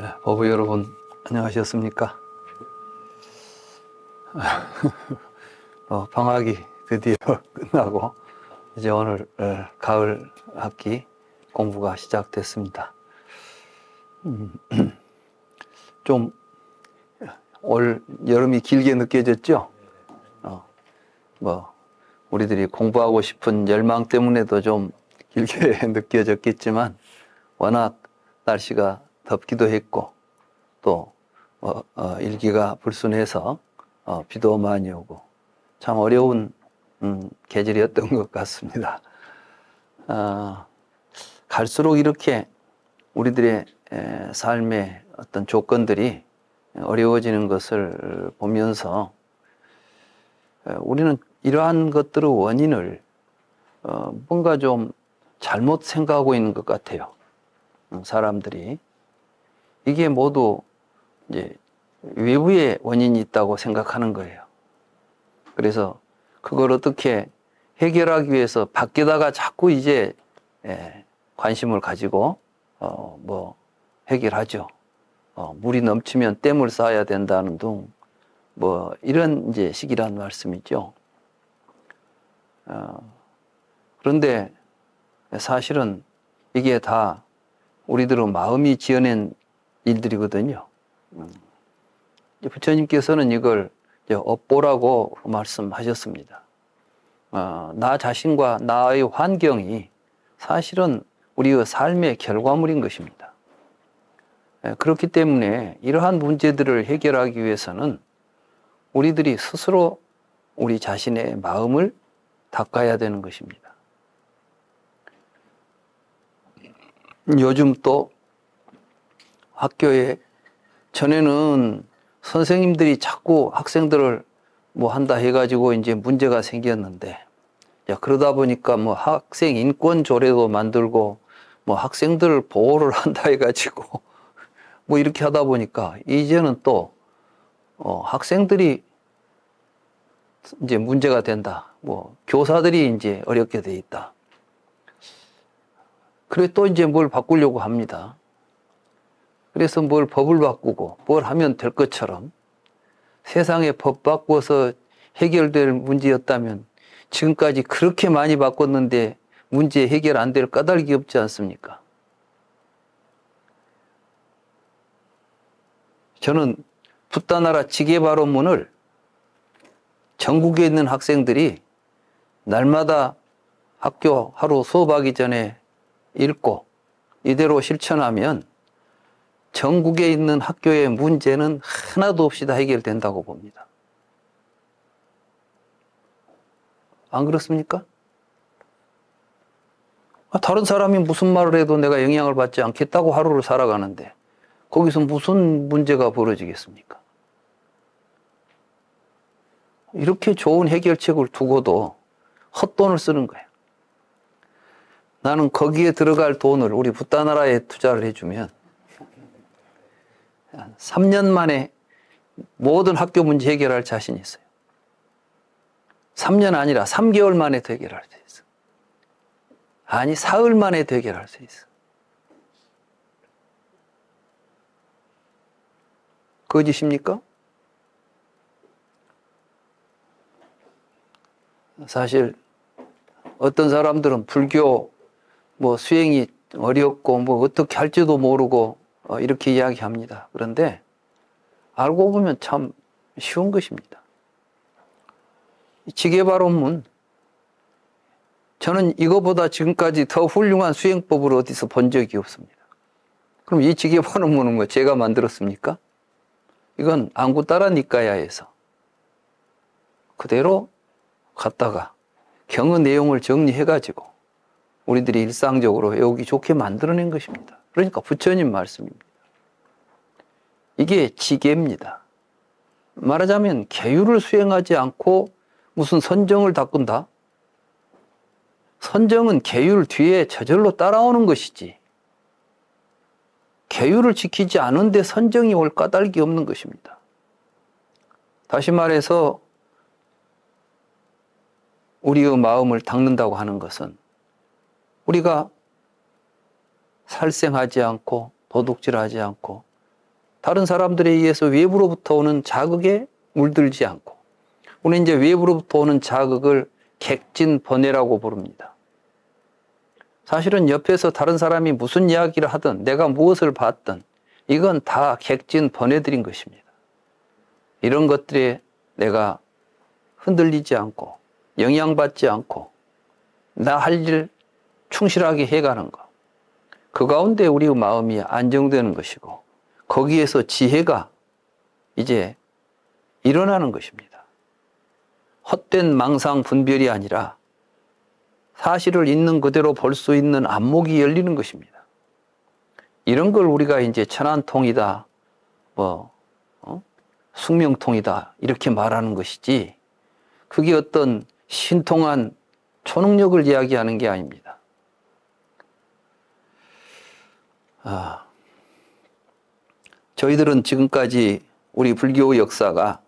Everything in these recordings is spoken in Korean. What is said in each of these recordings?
네, 버부 여러분 안녕하셨습니까? 어, 방학이 드디어 끝나고 이제 오늘 어, 가을 학기 공부가 시작됐습니다. 음, 좀올 여름이 길게 느껴졌죠? 어, 뭐 우리들이 공부하고 싶은 열망 때문에도 좀 길게 느껴졌겠지만 워낙 날씨가 덥기도 했고 또 어, 어, 일기가 불순해서 어, 비도 많이 오고 참 어려운 음, 계절이었던 것 같습니다. 아, 갈수록 이렇게 우리들의 에, 삶의 어떤 조건들이 어려워지는 것을 보면서 에, 우리는 이러한 것들의 원인을 어, 뭔가 좀 잘못 생각하고 있는 것 같아요. 음, 사람들이 이게 모두 이제 외부의 원인이 있다고 생각하는 거예요. 그래서 그걸 어떻게 해결하기 위해서 밖에다가 자꾸 이제 예, 관심을 가지고 어, 뭐 해결하죠. 어, 물이 넘치면 댐을 쌓아야 된다는 등뭐 이런 이제 식이란 말씀이죠. 어, 그런데 사실은 이게 다 우리들의 마음이 지어낸 일들이거든요. 음. 부처님께서는 이걸 업보라고 말씀하셨습니다. 어, 나 자신과 나의 환경이 사실은 우리의 삶의 결과물인 것입니다. 예, 그렇기 때문에 이러한 문제들을 해결하기 위해서는 우리들이 스스로 우리 자신의 마음을 닦아야 되는 것입니다. 요즘 또 학교에 전에는 선생님들이 자꾸 학생들을 뭐 한다 해가지고 이제 문제가 생겼는데 야 그러다 보니까 뭐 학생 인권 조례도 만들고 뭐 학생들을 보호를 한다 해가지고 뭐 이렇게 하다 보니까 이제는 또 어, 학생들이 이제 문제가 된다. 뭐 교사들이 이제 어렵게 돼 있다. 그래 또 이제 뭘 바꾸려고 합니다. 그래서 뭘 법을 바꾸고 뭘 하면 될 것처럼 세상에 법 바꿔서 해결될 문제였다면 지금까지 그렇게 많이 바꿨는데 문제 해결 안 될 까닭이 없지 않습니까? 저는 붓다나라 지게바론문을 전국에 있는 학생들이 날마다 학교 하루 수업하기 전에 읽고 이대로 실천하면 전국에 있는 학교의 문제는 하나도 없이 다 해결된다고 봅니다. 안 그렇습니까? 아, 다른 사람이 무슨 말을 해도 내가 영향을 받지 않겠다고 하루를 살아가는데 거기서 무슨 문제가 벌어지겠습니까? 이렇게 좋은 해결책을 두고도 헛돈을 쓰는 거예요. 나는 거기에 들어갈 돈을 우리 붓다나라에 투자를 해주면 3년 만에 모든 학교 문제 해결할 자신이 있어요. 3년 아니라 3개월 만에 해결할 수 있어. 아니, 사흘 만에 해결할 수 있어. 거짓입니까? 사실 어떤 사람들은 불교 뭐 수행이 어렵고 뭐 어떻게 할지도 모르고 어, 이렇게 이야기합니다. 그런데 알고 보면 참 쉬운 것입니다. 지게바론문 저는 이거보다 지금까지 더 훌륭한 수행법을 어디서 본 적이 없습니다. 그럼 이 지게바론문은 뭐 제가 만들었습니까? 이건 안구 따라 니까야에서 그대로 갖다가 경의 내용을 정리해가지고 우리들이 일상적으로 외우기 좋게 만들어낸 것입니다. 그러니까 부처님 말씀입니다. 이게 지계입니다. 말하자면 계율을 수행하지 않고 무슨 선정을 닦은다? 선정은 계율 뒤에 저절로 따라오는 것이지. 계율을 지키지 않은데 선정이 올 까닭이 없는 것입니다. 다시 말해서 우리의 마음을 닦는다고 하는 것은 우리가 살생하지 않고 도둑질하지 않고 다른 사람들에 의해서 외부로부터 오는 자극에 물들지 않고 우리는 이제 외부로부터 오는 자극을 객진 번외라고 부릅니다. 사실은 옆에서 다른 사람이 무슨 이야기를 하든 내가 무엇을 봤든 이건 다 객진 번외들인 것입니다. 이런 것들에 내가 흔들리지 않고 영향받지 않고 나 할 일 충실하게 해가는 것. 그 가운데 우리 마음이 안정되는 것이고 거기에서 지혜가 이제 일어나는 것입니다. 헛된 망상 분별이 아니라 사실을 있는 그대로 볼 수 있는 안목이 열리는 것입니다. 이런 걸 우리가 이제 천안통이다, 뭐, 어? 숙명통이다, 이렇게 말하는 것이지, 그게 어떤 신통한 초능력을 이야기하는 게 아닙니다. 아, 저희들은 지금까지 우리 불교 역사가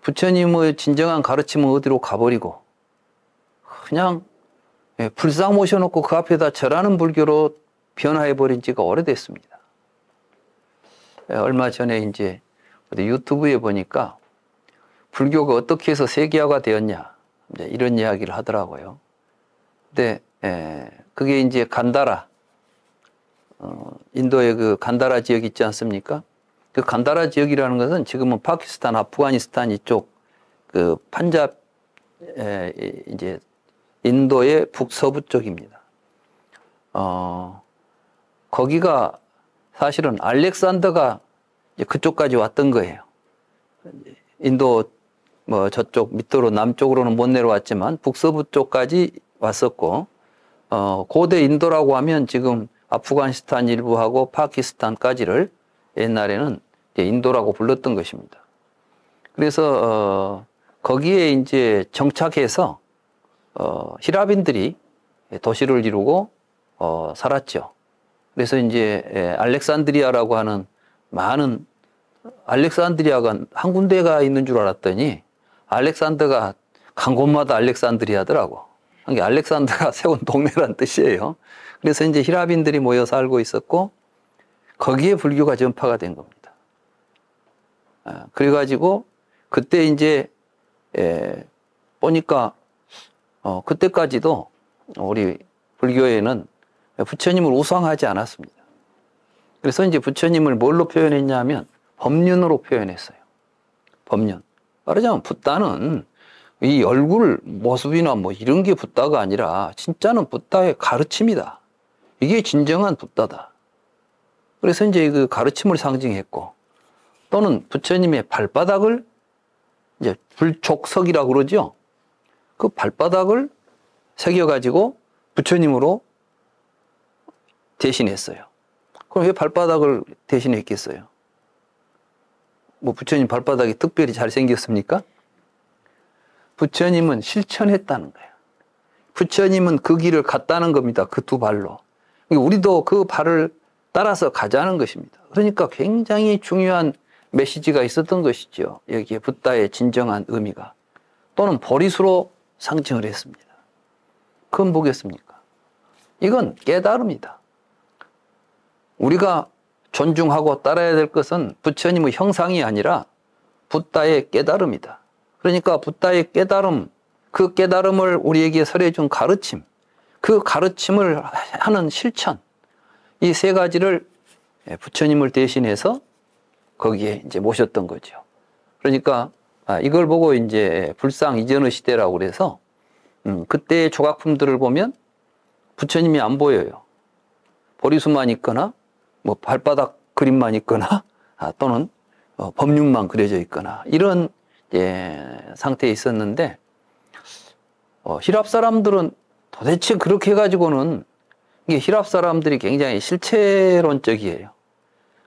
부처님의 진정한 가르침은 어디로 가버리고 그냥 예, 불상 모셔놓고 그 앞에다 절하는 불교로 변화해버린 지가 오래됐습니다. 예, 얼마 전에 이제 유튜브에 보니까 불교가 어떻게 해서 세계화가 되었냐 이런 이야기를 하더라고요. 근데 예, 그게 이제 간다라 어, 인도의 그 간다라 지역 있지 않습니까? 그 간다라 지역이라는 것은 지금은 파키스탄, 아프가니스탄 이쪽 그 판잡 에, 이제 인도의 북서부 쪽입니다. 어, 거기가 사실은 알렉산더가 그쪽까지 왔던 거예요. 인도 뭐 저쪽 밑으로 남쪽으로는 못 내려왔지만 북서부 쪽까지 왔었고 어, 고대 인도라고 하면 지금 아프가니스탄 일부하고 파키스탄까지를 옛날에는 인도라고 불렀던 것입니다. 그래서 어, 거기에 이제 정착해서 어, 히라빈들이 도시를 이루고 어, 살았죠. 그래서 이제 예, 알렉산드리아라고 하는 많은 알렉산드리아가 한 군데가 있는 줄 알았더니 알렉산더가 간 곳마다 알렉산드리아더라고. 이게 알렉산더가 세운 동네란 뜻이에요. 그래서 이제 히라빈들이 모여 살고 있었고 거기에 불교가 전파가 된 겁니다. 아, 그래가지고 그때 이제 에, 보니까 어, 그때까지도 우리 불교에는 부처님을 우상하지 않았습니다. 그래서 이제 부처님을 뭘로 표현했냐면 법륜으로 표현했어요. 법륜. 말하자면 붓다는 이 얼굴 모습이나 뭐 이런 게 붓다가 아니라 진짜는 붓다의 가르침이다. 이게 진정한 붓다다. 그래서 이제 그 가르침을 상징했고 또는 부처님의 발바닥을 이제 불족석이라고 그러죠. 그 발바닥을 새겨가지고 부처님으로 대신했어요. 그럼 왜 발바닥을 대신했겠어요? 뭐 부처님 발바닥이 특별히 잘생겼습니까? 부처님은 실천했다는 거예요. 부처님은 그 길을 갔다는 겁니다. 그 두 발로. 우리도 그 발을 따라서 가자는 것입니다. 그러니까 굉장히 중요한 메시지가 있었던 것이죠. 여기에 붓다의 진정한 의미가. 또는 보리수로 상징을 했습니다. 그건 뭐겠습니까? 이건 깨달음이다. 우리가 존중하고 따라야 될 것은 부처님의 형상이 아니라 붓다의 깨달음이다. 그러니까 붓다의 깨달음, 그 깨달음을 우리에게 설해준 가르침, 그 가르침을 하는 실천, 이 세 가지를 부처님을 대신해서 거기에 이제 모셨던 거죠. 그러니까 아, 이걸 보고 이제 불상 이전의 시대라고 그래서 음, 그때의 조각품들을 보면 부처님이 안 보여요. 보리수만 있거나 뭐 발바닥 그림만 있거나 아, 또는 어, 법륜만 그려져 있거나 이런 예, 상태에 있었는데 어, 히랍 사람들은 도대체 그렇게 해가지고는 이게 히랍 사람들이 굉장히 실체론적이에요.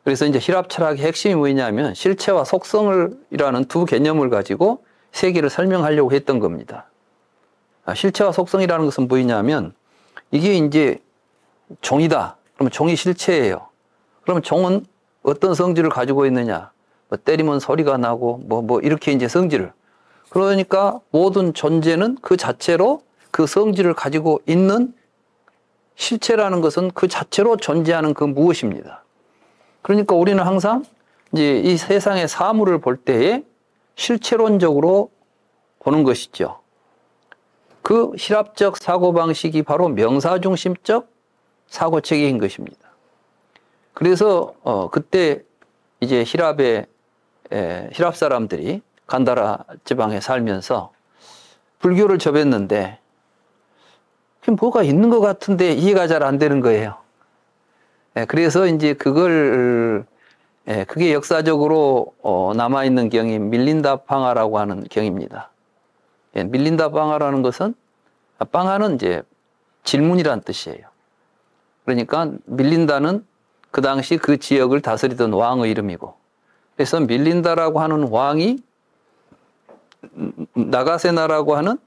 그래서 이제 히랍 철학의 핵심이 뭐냐면 실체와 속성을이라는 두 개념을 가지고 세계를 설명하려고 했던 겁니다. 아, 실체와 속성이라는 것은 뭐냐면 이게 이제 종이다. 그러면 종이 실체예요. 그러면 종은 어떤 성질을 가지고 있느냐? 뭐 때리면 소리가 나고 뭐, 뭐 이렇게 이제 성질을. 그러니까 모든 존재는 그 자체로 그 성질을 가지고 있는 실체라는 것은 그 자체로 존재하는 그 무엇입니다. 그러니까 우리는 항상 이제 이 세상의 사물을 볼 때에 실체론적으로 보는 것이죠. 그 실합적 사고방식이 바로 명사중심적 사고체계인 것입니다. 그래서 어 그때 이제 히랍의 에, 히랍 사람들이 간다라 지방에 살면서 불교를 접했는데 뭐가 있는 것 같은데 이해가 잘 안 되는 거예요. 예, 그래서 이제 그걸 예, 그게 역사적으로 어, 남아 있는 경이 밀린다 방아라고 하는 경입니다. 예, 밀린다 방아라는 것은 방아는 이제 질문이란 뜻이에요. 그러니까 밀린다는 그 당시 그 지역을 다스리던 왕의 이름이고 그래서 밀린다라고 하는 왕이 나가세나라고 하는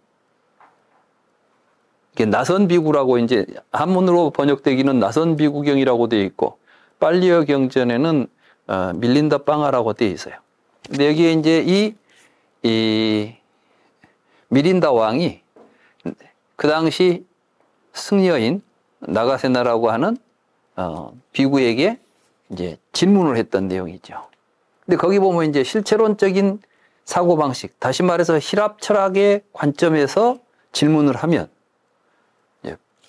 나선 비구라고 이제 한문으로 번역되기는 나선 비구경이라고 되어 있고 빨리어 경전에는 어, 밀린다 빵아라고 되어 있어요. 근데 여기에 이제 이, 이 미린다 왕이 그 당시 승려인 나가세나라고 하는 어, 비구에게 이제 질문을 했던 내용이죠. 근데 거기 보면 이제 실체론적인 사고 방식, 다시 말해서 히랍 철학의 관점에서 질문을 하면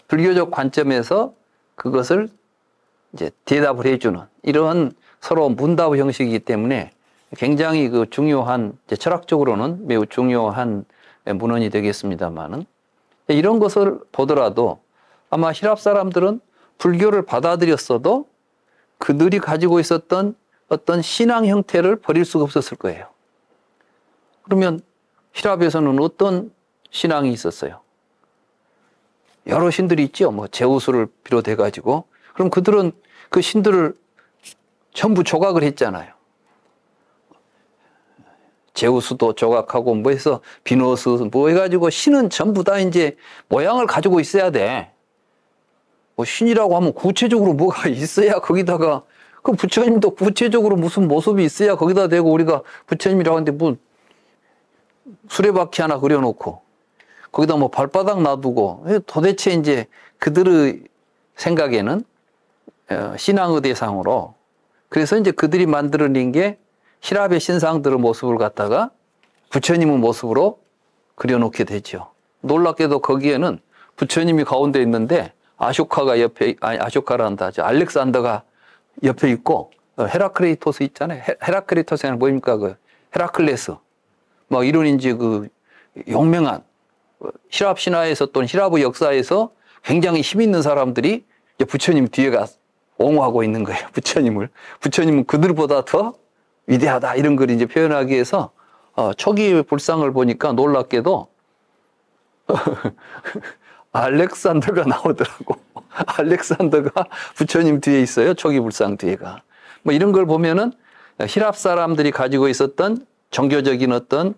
불교적 관점에서 그것을 이제 대답을 해주는 이런 서로 문답 형식이기 때문에 굉장히 그 중요한 철학적으로는 매우 중요한 문헌이 되겠습니다만은 이런 것을 보더라도 아마 히랍 사람들은 불교를 받아들였어도 그들이 가지고 있었던 어떤 신앙 형태를 버릴 수가 없었을 거예요. 그러면 히랍에서는 어떤 신앙이 있었어요? 여러 신들이 있죠. 뭐 제우스를 비롯해 가지고 그럼 그들은 그 신들을 전부 조각을 했잖아요. 제우스도 조각하고 뭐 해서 비너스 뭐 해가지고 신은 전부 다 이제 모양을 가지고 있어야 돼. 뭐 신이라고 하면 구체적으로 뭐가 있어야 거기다가 그 부처님도 구체적으로 무슨 모습이 있어야 거기다 대고 우리가 부처님이라고 하는데 뭐 수레바퀴 하나 그려놓고 거기다 뭐 발바닥 놔두고 도대체 이제 그들의 생각에는 어, 신앙의 대상으로 그래서 이제 그들이 만들어낸 게 희랍의 신상들의 모습을 갖다가 부처님의 모습으로 그려놓게 되죠. 놀랍게도 거기에는 부처님이 가운데 있는데 아쇼카가 옆에 아니 아쇼카란다 알렉산더가 옆에 있고 어, 헤라크레이토스 있잖아요. 헤라크레이토스는 뭐입니까 그 헤라클레스 뭐 이런 이제 그 용맹한 희랍 신화에서 또는 희랍의 역사에서 굉장히 힘 있는 사람들이 부처님 뒤에 가 옹호하고 있는 거예요. 부처님을. 부처님은 그들보다 더 위대하다. 이런 걸 이제 표현하기 위해서 어, 초기 불상을 보니까 놀랍게도 알렉산더가 나오더라고. 알렉산더가 부처님 뒤에 있어요. 초기 불상 뒤에가. 뭐 이런 걸 보면은 히랍 사람들이 가지고 있었던 종교적인 어떤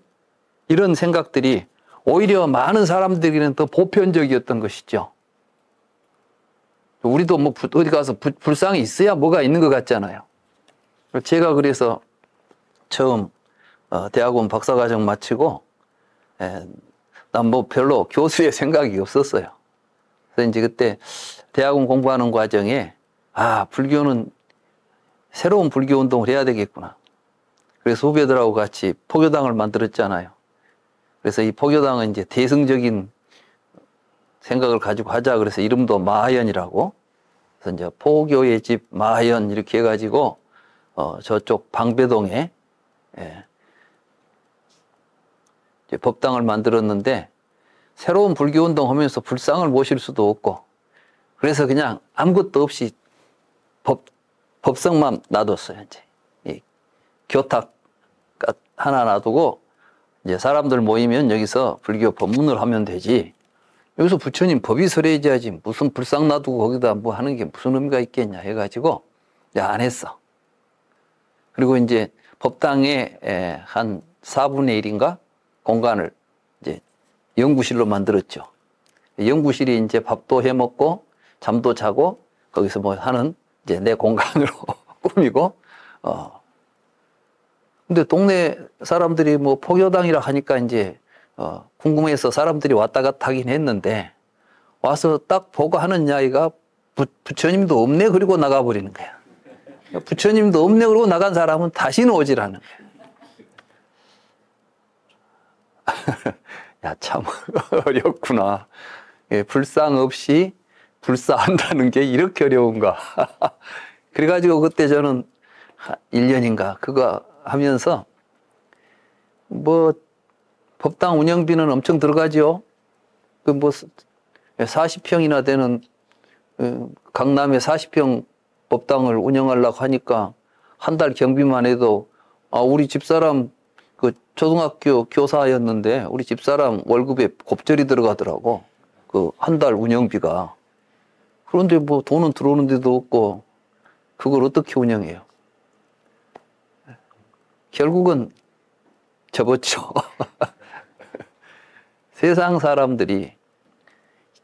이런 생각들이 오히려 많은 사람들에게는 더 보편적이었던 것이죠. 우리도 뭐 어디 가서 불상이 있어야 뭐가 있는 것 같잖아요. 제가 그래서 처음 어, 대학원 박사과정 마치고 난 뭐 별로 교수의 생각이 없었어요. 그래서 이제 그때 대학원 공부하는 과정에 아 불교는 새로운 불교 운동을 해야 되겠구나. 그래서 후배들하고 같이 포교당을 만들었잖아요. 그래서 이 포교당은 이제 대승적인 생각을 가지고 하자. 그래서 이름도 마하연이라고. 그래서 이제 포교의 집 마하연 이렇게 해가지고 어 저쪽 방배동에 예. 이제 법당을 만들었는데 새로운 불교 운동 하면서 불상을 모실 수도 없고 그래서 그냥 아무것도 없이 법 법성만 놔뒀어요 이제. 이 교탁 하나 놔두고 이제 사람들 모이면 여기서 불교 법문을 하면 되지. 여기서 부처님 법이 설해져야지 무슨 불상 놔두고 거기다 뭐 하는 게 무슨 의미가 있겠냐 해가지고 안 했어. 그리고 이제 법당에 한 4분의 1인가 공간을 이제 연구실로 만들었죠. 연구실이 이제 밥도 해 먹고 잠도 자고 거기서 뭐 하는 이제 내 공간으로 꾸미고 어 근데 동네 사람들이 뭐 포교당이라 하니까 이제 어 궁금해서 사람들이 왔다 갔다 하긴 했는데 와서 딱 보고 하는 이야기가 부, 부처님도 없네 그리고 나가버리는 거야. 부처님도 없네 그러고 나간 사람은 다시는 오지라는 거예요. 야, 참 어렵구나. 예, 불상 없이 불사한다는 게 이렇게 어려운가. 그래가지고 그때 저는 1년인가 그거 하면서 뭐 법당 운영비는 엄청 들어가죠. 그 뭐 40평이나 되는 어, 강남에 40평 법당을 운영하려고 하니까 한 달 경비만 해도 아 우리 집사람 그 초등학교 교사였는데 우리 집사람 월급에 곱절이 들어가더라고. 그 한 달 운영비가. 그런데 뭐 돈은 들어오는 데도 없고 그걸 어떻게 운영해요? 결국은 접었죠. 세상 사람들이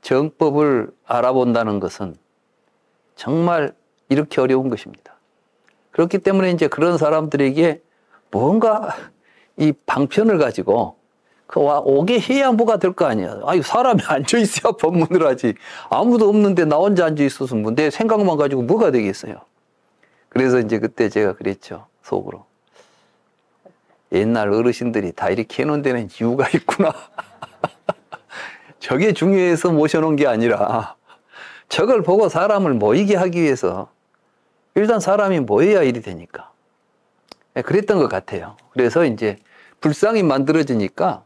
정법을 알아본다는 것은 정말 이렇게 어려운 것입니다. 그렇기 때문에 이제 그런 사람들에게 뭔가 이 방편을 가지고 그 와, 오게 해야 뭐가 될 거 아니야. 아유, 사람이 앉아 있어야 법문을 하지. 아무도 없는데 나 혼자 앉아 있어서 뭐내 생각만 가지고 뭐가 되겠어요. 그래서 이제 그때 제가 그랬죠. 속으로. 옛날 어르신들이 다 이렇게 해놓은 데는 이유가 있구나. 저게 중요해서 모셔놓은 게 아니라 저걸 보고 사람을 모이게 하기 위해서 일단 사람이 모여야 일이 되니까. 예, 그랬던 것 같아요. 그래서 이제 불상이 만들어지니까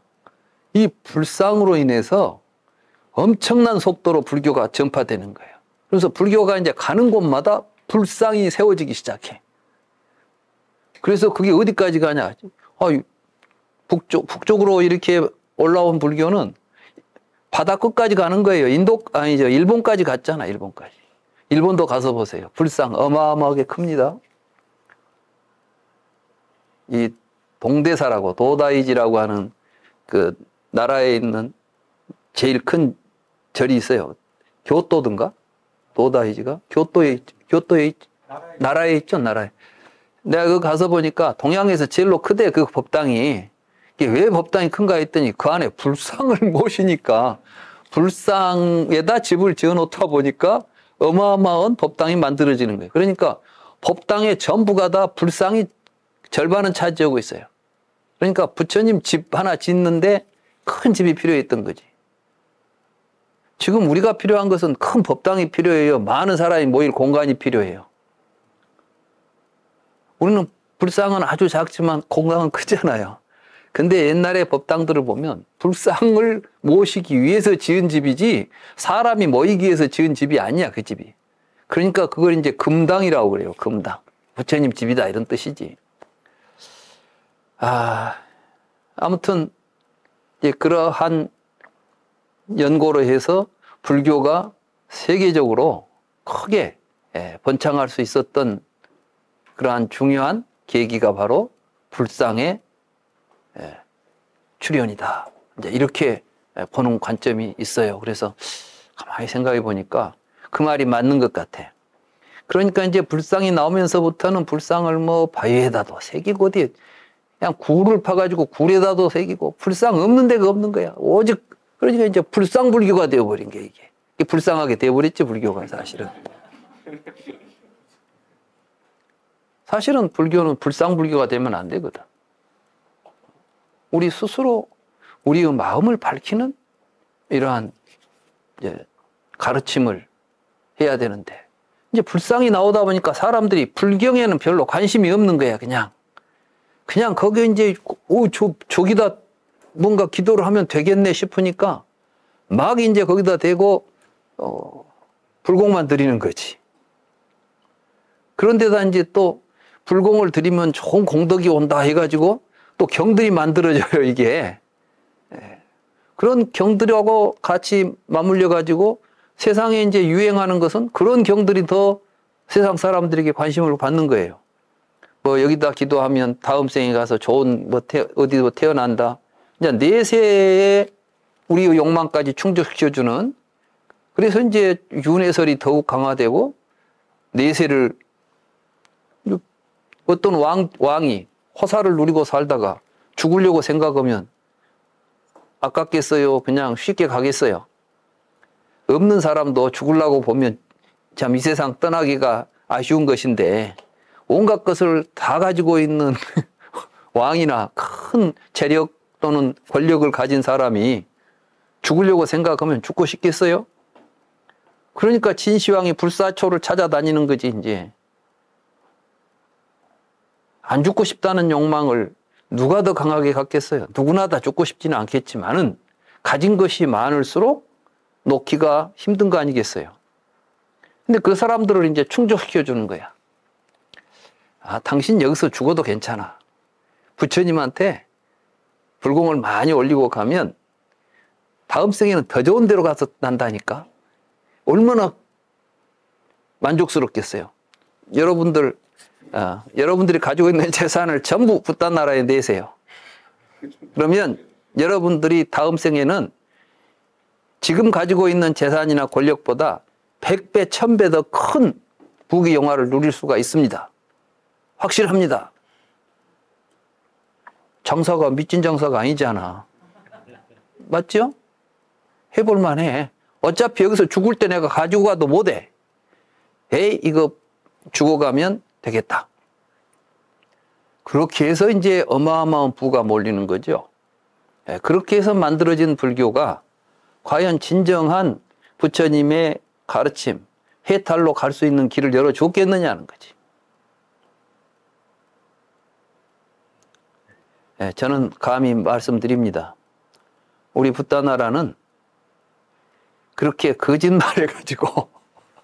이 불상으로 인해서 엄청난 속도로 불교가 전파되는 거예요. 그래서 불교가 이제 가는 곳마다 불상이 세워지기 시작해. 그래서 그게 어디까지 가냐? 아, 북쪽, 북쪽으로 이렇게 올라온 불교는 바다 끝까지 가는 거예요. 인도, 아니죠. 일본까지 갔잖아, 일본까지. 일본도 가서 보세요. 불상 어마어마하게 큽니다. 이 동대사라고, 도다이지라고 하는 그 나라에 있는 제일 큰 절이 있어요. 교토든가? 도다이지가? 교토에, 교토에, 나라에 있죠, 나라에. 내가 그 가서 보니까 동양에서 제일로 크대 그 법당이 이게 왜 법당이 큰가 했더니 그 안에 불상을 모시니까 불상에다 집을 지어 놓다 보니까 어마어마한 법당이 만들어지는 거예요. 그러니까 법당의 전부가 다 불상이 절반은 차지하고 있어요. 그러니까 부처님 집 하나 짓는데 큰 집이 필요했던 거지. 지금 우리가 필요한 것은 큰 법당이 필요해요. 많은 사람이 모일 공간이 필요해요. 우리는 불상은 아주 작지만 공간은 크잖아요. 근데 옛날에 법당들을 보면 불상을 모시기 위해서 지은 집이지 사람이 모이기 위해서 지은 집이 아니야, 그 집이. 그러니까 그걸 이제 금당이라고 그래요, 금당. 부처님 집이다, 이런 뜻이지. 아, 아무튼, 이제 그러한 연고로 해서 불교가 세계적으로 크게 예, 번창할 수 있었던 그러한 중요한 계기가 바로 불상의 예, 출현이다. 이렇게 보는 관점이 있어요. 그래서 가만히 생각해 보니까 그 말이 맞는 것 같아. 그러니까 이제 불상이 나오면서부터는 불상을 뭐 바위에다도 새기고 어디 그냥 굴을 파가지고 굴에다도 새기고 불상 없는 데가 없는 거야. 오직 그러니까 이제 불상 불교가 되어버린 게 이게. 이게 불쌍하게 되어버렸지 불교가 사실은. 사실은 불교는 불상불교가 되면 안 되거든. 우리 스스로 우리의 마음을 밝히는 이러한 가르침을 해야 되는데 이제 불상이 나오다 보니까 사람들이 불경에는 별로 관심이 없는 거야 그냥 그냥 거기 이제 오저 저기다 뭔가 기도를 하면 되겠네 싶으니까 막 이제 거기다 대고 어, 불공만 드리는 거지. 그런데다 이제 또 불공을 드리면 좋은 공덕이 온다 해가지고 또 경들이 만들어져요, 이게. 예. 그런 경들하고 같이 맞물려 가지고 세상에 이제 유행하는 것은 그런 경들이 더 세상 사람들에게 관심을 받는 거예요. 뭐 여기다 기도하면 다음 생에 가서 좋은 뭐 태, 어디서 뭐 태어난다. 이제 내세에 우리의 욕망까지 충족시켜주는 그래서 이제 윤회설이 더욱 강화되고 내세를 어떤 왕, 왕이 호사를 누리고 살다가 죽으려고 생각하면 아깝겠어요? 그냥 쉽게 가겠어요? 없는 사람도 죽으려고 보면 참 이 세상 떠나기가 아쉬운 것인데 온갖 것을 다 가지고 있는 왕이나 큰 재력 또는 권력을 가진 사람이 죽으려고 생각하면 죽고 싶겠어요? 그러니까 진시황이 불사초를 찾아다니는 거지, 이제. 안 죽고 싶다는 욕망을 누가 더 강하게 갖겠어요? 누구나 다 죽고 싶지는 않겠지만은 가진 것이 많을수록 놓기가 힘든 거 아니겠어요? 근데 그 사람들을 이제 충족시켜 주는 거야. 아, 당신 여기서 죽어도 괜찮아. 부처님한테 불공을 많이 올리고 가면 다음 생에는 더 좋은 데로 가서 난다니까. 얼마나 만족스럽겠어요. 여러분들, 어, 여러분들이 가지고 있는 재산을 전부 붓단 나라에 내세요. 그러면 여러분들이 다음 생에는 지금 가지고 있는 재산이나 권력보다 100배, 1000배 더 큰 부귀 영화를 누릴 수가 있습니다. 확실합니다. 장사가 미친 장사가 아니잖아. 맞죠? 해볼 만 해. 어차피 여기서 죽을 때 내가 가지고 가도 못해. 에이, 이거 죽어가면 되겠다. 그렇게 해서 이제 어마어마한 부가 몰리는 거죠. 예, 그렇게 해서 만들어진 불교가 과연 진정한 부처님의 가르침, 해탈로 갈 수 있는 길을 열어줬겠느냐는 거지. 예, 저는 감히 말씀드립니다. 우리 붓다나라는 그렇게 거짓말해 가지고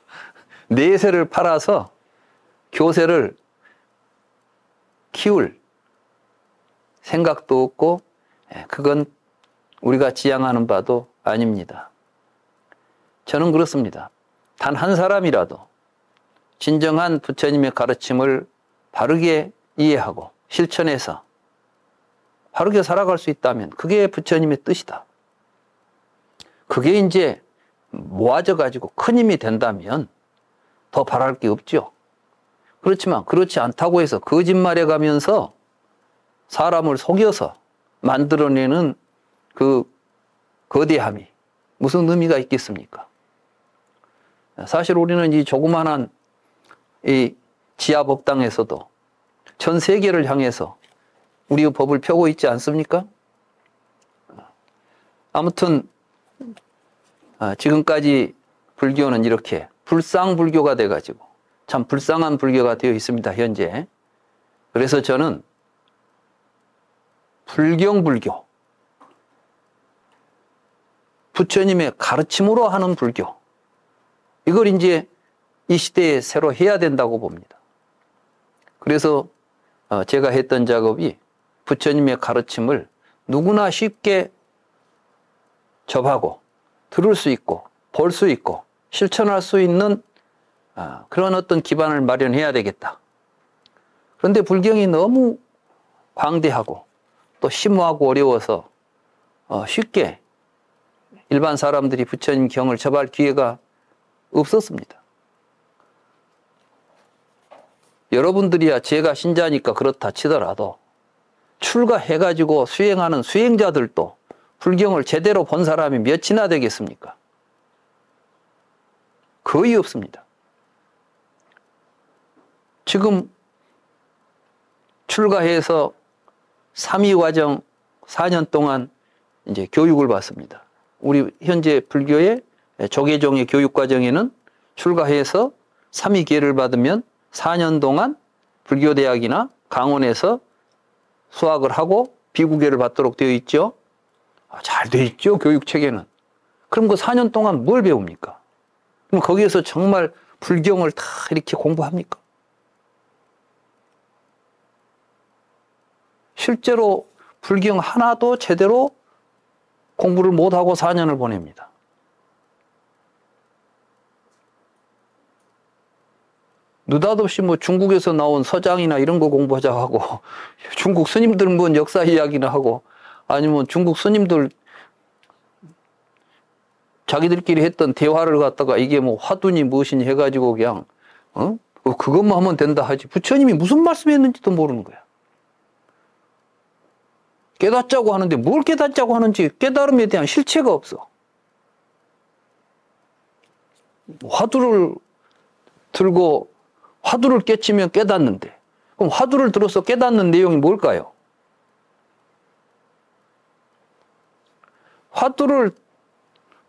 내세를 팔아서 교세를 키울 생각도 없고 예, 그건 우리가 지향하는 바도 아닙니다. 저는 그렇습니다. 단 한 사람이라도 진정한 부처님의 가르침을 바르게 이해하고 실천해서 바르게 살아갈 수 있다면 그게 부처님의 뜻이다. 그게 이제 모아져 가지고 큰 힘이 된다면 더 바랄 게 없죠. 그렇지만 그렇지 않다고 해서 거짓말해 가면서 사람을 속여서 만들어내는 그 거대함이 무슨 의미가 있겠습니까? 사실 우리는 이 조그만한 이 지하 법당에서도 전 세계를 향해서 우리의 법을 펴고 있지 않습니까? 아무튼 아, 지금까지 불교는 이렇게 불상불교가 돼가지고 참 불쌍한 불교가 되어 있습니다 현재. 그래서 저는 불경불교 부처님의 가르침으로 하는 불교 이걸 이제 이 시대에 새로 해야 된다고 봅니다. 그래서 어, 제가 했던 작업이 부처님의 가르침을 누구나 쉽게 접하고 들을 수 있고 볼 수 있고 실천할 수 있는 아, 그런 어떤 기반을 마련해야 되겠다. 그런데 불경이 너무 광대하고 또 심오하고 어려워서 어, 쉽게 일반 사람들이 부처님 경을 접할 기회가 없었습니다. 여러분들이야 제가 신자니까 그렇다 치더라도 출가해가지고 수행하는 수행자들도 불경을 제대로 본 사람이 몇이나 되겠습니까? 거의 없습니다. 지금 출가해서 3위 과정 4년 동안 이제 교육을 받습니다. 우리 현재 불교의 조계종의 교육 과정에는 출가해서 3위 기회를 받으면 4년 동안 불교대학이나 강원에서 수학을 하고 비구계를 받도록 되어 있죠. 아, 잘 되어 있죠, 교육 체계는. 그럼 그 4년 동안 뭘 배웁니까? 그럼 거기에서 정말 불경을 다 이렇게 공부합니까? 실제로 불경 하나도 제대로 공부를 못하고 4년을 보냅니다. 느닷없이 뭐 중국에서 나온 서장이나 이런 거 공부하자 하고 중국 스님들 뭔 역사 이야기나 하고 아니면 중국 스님들 자기들끼리 했던 대화를 갖다가 이게 뭐 화두니 무엇이니 해가지고 그냥 어? 어 그것만 하면 된다 하지 부처님이 무슨 말씀했는지도 모르는 거야. 깨닫자고 하는데 뭘 깨닫자고 하는지 깨달음에 대한 실체가 없어. 화두를 들고 화두를 깨치면 깨닫는데 그럼 화두를 들어서 깨닫는 내용이 뭘까요? 화두를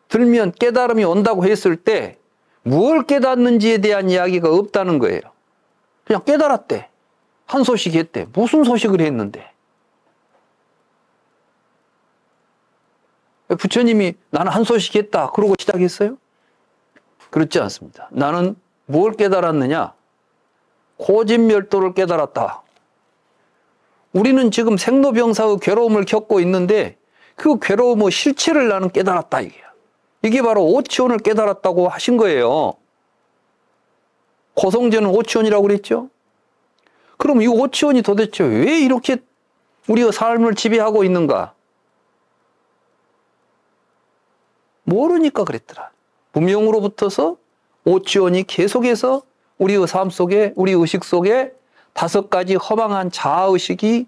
들면 깨달음이 온다고 했을 때 무엇을 깨닫는지에 대한 이야기가 없다는 거예요. 그냥 깨달았대. 한 소식 했대. 무슨 소식을 했는데? 부처님이 나는 한 소식 했다. 그러고 시작했어요? 그렇지 않습니다. 나는 뭘 깨달았느냐? 고진멸도를 깨달았다. 우리는 지금 생로병사의 괴로움을 겪고 있는데 그 괴로움의 실체를 나는 깨달았다 이게요. 이게 바로 오치원을 깨달았다고 하신 거예요. 고성제는 오치원이라고 그랬죠? 그럼 이 오치원이 도대체 왜 이렇게 우리의 삶을 지배하고 있는가? 모르니까 그랬더라. 무명으로 부터서 오치원이 계속해서 우리의 삶 속에, 우리 의식 속에 다섯 가지 허망한 자아의식이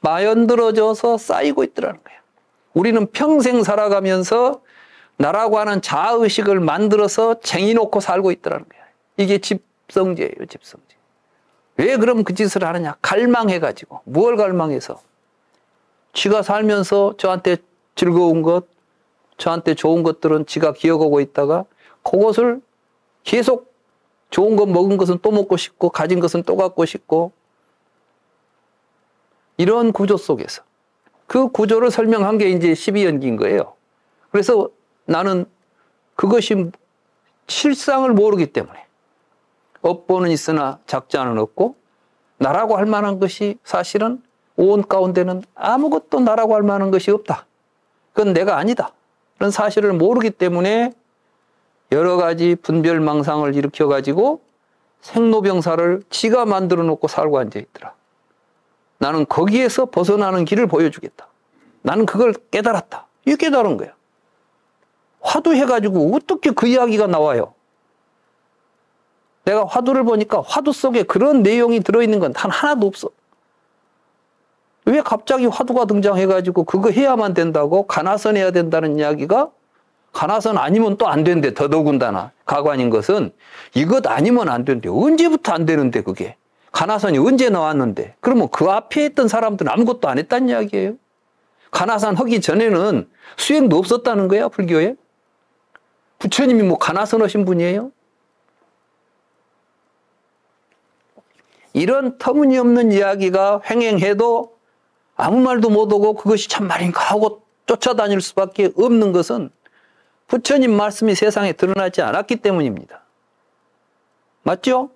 마연들어져서 쌓이고 있더라는 거야. 우리는 평생 살아가면서 나라고 하는 자아의식을 만들어서 쟁여놓고 살고 있더라는 거야. 이게 집성제예요, 집성제. 왜 그럼 그 짓을 하느냐? 갈망해가지고. 무엇 갈망해서? 지가 살면서 저한테 즐거운 것, 저한테 좋은 것들은 지가 기억하고 있다가 그것을 계속 좋은 것 먹은 것은 또 먹고 싶고 가진 것은 또 갖고 싶고 이런 구조 속에서 그 구조를 설명한 게 이제 12연기인 거예요. 그래서 나는 그것이 실상을 모르기 때문에 업보는 있으나 작자는 없고 나라고 할 만한 것이 사실은 온 가운데는 아무것도 나라고 할 만한 것이 없다. 그건 내가 아니다. 그런 사실을 모르기 때문에 여러 가지 분별망상을 일으켜 가지고 생로병사를 지가 만들어 놓고 살고 앉아 있더라. 나는 거기에서 벗어나는 길을 보여주겠다. 나는 그걸 깨달았다. 이 깨달은 거야. 화두해가지고 어떻게 그 이야기가 나와요? 내가 화두를 보니까 화두 속에 그런 내용이 들어있는 건 단 하나도 없어. 왜 갑자기 화두가 등장해가지고 그거 해야만 된다고 가나선 해야 된다는 이야기가 가나선 아니면 또 안 된대 더더군다나. 가관인 것은 이것 아니면 안 된대. 언제부터 안 되는데 그게? 가나선이 언제 나왔는데? 그러면 그 앞에 있던 사람들은 아무것도 안 했다는 이야기예요. 가나선 하기 전에는 수행도 없었다는 거야 불교에? 부처님이 뭐 가나선 하신 분이에요? 이런 터무니없는 이야기가 횡행해도 아무 말도 못하고 그것이 참말인가 하고 쫓아다닐 수밖에 없는 것은 부처님 말씀이 세상에 드러나지 않았기 때문입니다. 맞죠?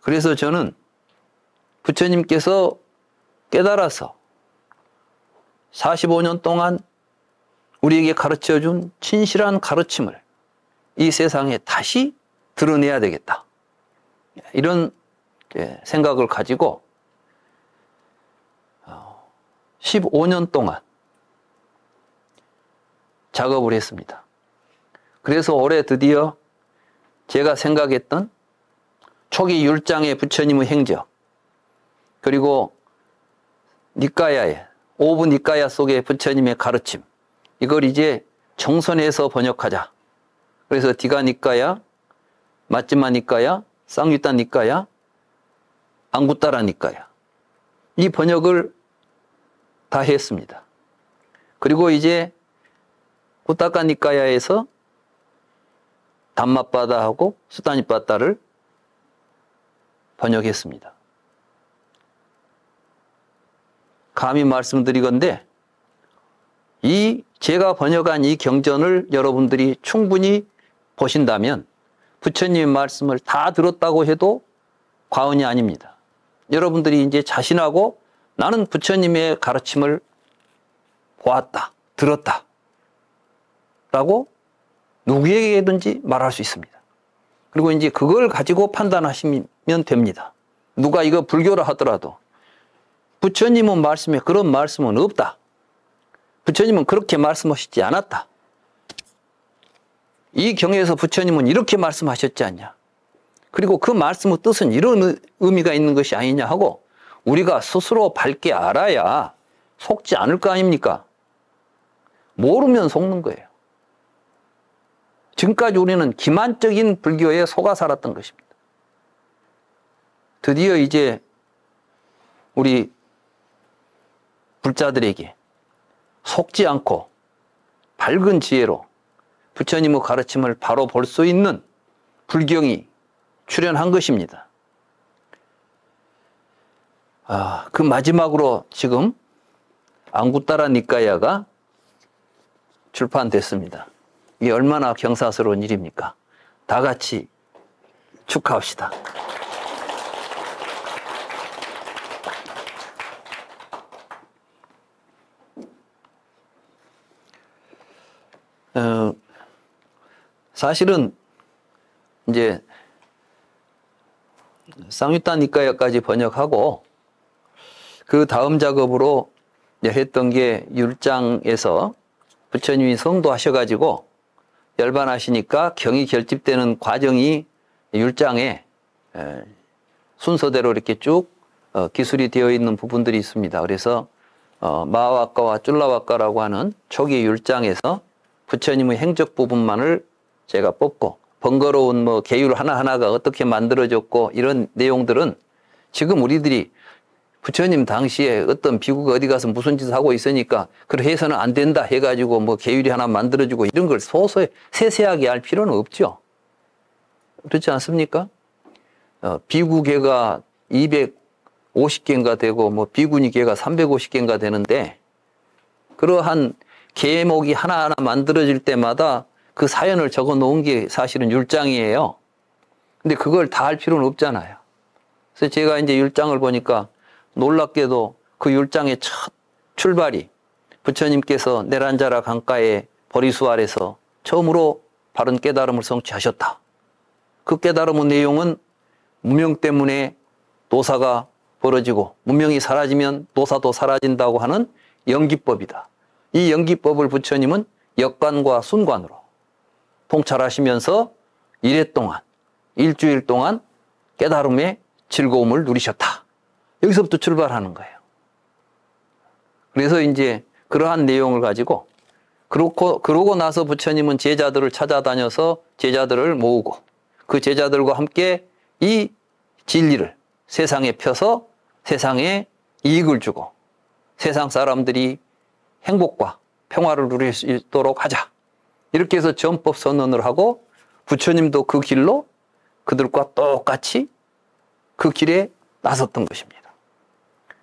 그래서 저는 부처님께서 깨달아서 45년 동안 우리에게 가르쳐 준 진실한 가르침을 이 세상에 다시 드러내야 되겠다. 이런 생각을 가지고 15년 동안 작업을 했습니다. 그래서 올해 드디어 제가 생각했던 초기 율장의 부처님의 행적 그리고 니까야의 오부 니까야 속의 부처님의 가르침 이걸 이제 정선해서 번역하자. 그래서 디가 니까야, 마찌마 니까야, 쌍유따 니까야, 앙굿따라 니까야 이 번역을 다 했습니다. 그리고 이제 후타카 니까야에서 단맛바다하고 수다니바다를 번역했습니다. 감히 말씀드리건데 이 제가 번역한 이 경전을 여러분들이 충분히 보신다면 부처님의 말씀을 다 들었다고 해도 과언이 아닙니다. 여러분들이 이제 자신하고 나는 부처님의 가르침을 보았다, 들었다. 라고 누구에게든지 말할 수 있습니다. 그리고 이제 그걸 가지고 판단하시면 됩니다. 누가 이거 불교라 하더라도 부처님은 말씀에 그런 말씀은 없다. 부처님은 그렇게 말씀하시지 않았다. 이 경에서 부처님은 이렇게 말씀하셨지 않냐. 그리고 그 말씀의 뜻은 이런 의미가 있는 것이 아니냐 하고 우리가 스스로 밝게 알아야 속지 않을 거 아닙니까? 모르면 속는 거예요. 지금까지 우리는 기만적인 불교에 속아 살았던 것입니다. 드디어 이제 우리 불자들에게 속지 않고 밝은 지혜로 부처님의 가르침을 바로 볼 수 있는 불경이 출현한 것입니다. 아, 그 마지막으로 지금 앙구따라 니까야가 출판됐습니다. 이게 얼마나 경사스러운 일입니까? 다 같이 축하합시다. 어, 사실은 이제 쌍유타 니까야까지 번역하고 그 다음 작업으로 했던 게 율장에서 부처님이 성도하셔가지고 열반하시니까 경이 결집되는 과정이 율장에 순서대로 이렇게 쭉 어, 기술이 되어 있는 부분들이 있습니다. 그래서 어, 마와과와 쫄라와과라고 하는 초기 율장에서 부처님의 행적 부분만을 제가 뽑고 번거로운 뭐 계율 하나하나가 어떻게 만들어졌고 이런 내용들은 지금 우리들이 부처님 당시에 어떤 비구가 어디 가서 무슨 짓을 하고 있으니까 그렇게 해서는 안 된다 해가지고 뭐 계율이 하나 만들어주고 이런 걸 소소히 세세하게 할 필요는 없죠. 그렇지 않습니까? 어, 비구계가 250개인가 되고 뭐 비구니 계가 350개인가 되는데 그러한 계목이 하나하나 만들어질 때마다 그 사연을 적어 놓은 게 사실은 율장이에요. 근데 그걸 다 할 필요는 없잖아요. 그래서 제가 이제 율장을 보니까 놀랍게도 그 율장의 첫 출발이 부처님께서 내란자라 강가의 보리수 아래서 처음으로 바른 깨달음을 성취하셨다. 그 깨달음의 내용은 무명 때문에 노사가 벌어지고 무명이 사라지면 노사도 사라진다고 하는 연기법이다. 이 연기법을 부처님은 역관과 순관으로 통찰하시면서 일해 동안 일주일 동안 깨달음의 즐거움을 누리셨다. 여기서부터 출발하는 거예요. 그래서 이제 그러한 내용을 가지고 그렇고 그러고 나서 부처님은 제자들을 찾아다녀서 제자들을 모으고 그 제자들과 함께 이 진리를 세상에 펴서 세상에 이익을 주고 세상 사람들이 행복과 평화를 누릴 수 있도록 하자. 이렇게 해서 전법 선언을 하고 부처님도 그 길로 그들과 똑같이 그 길에 나섰던 것입니다.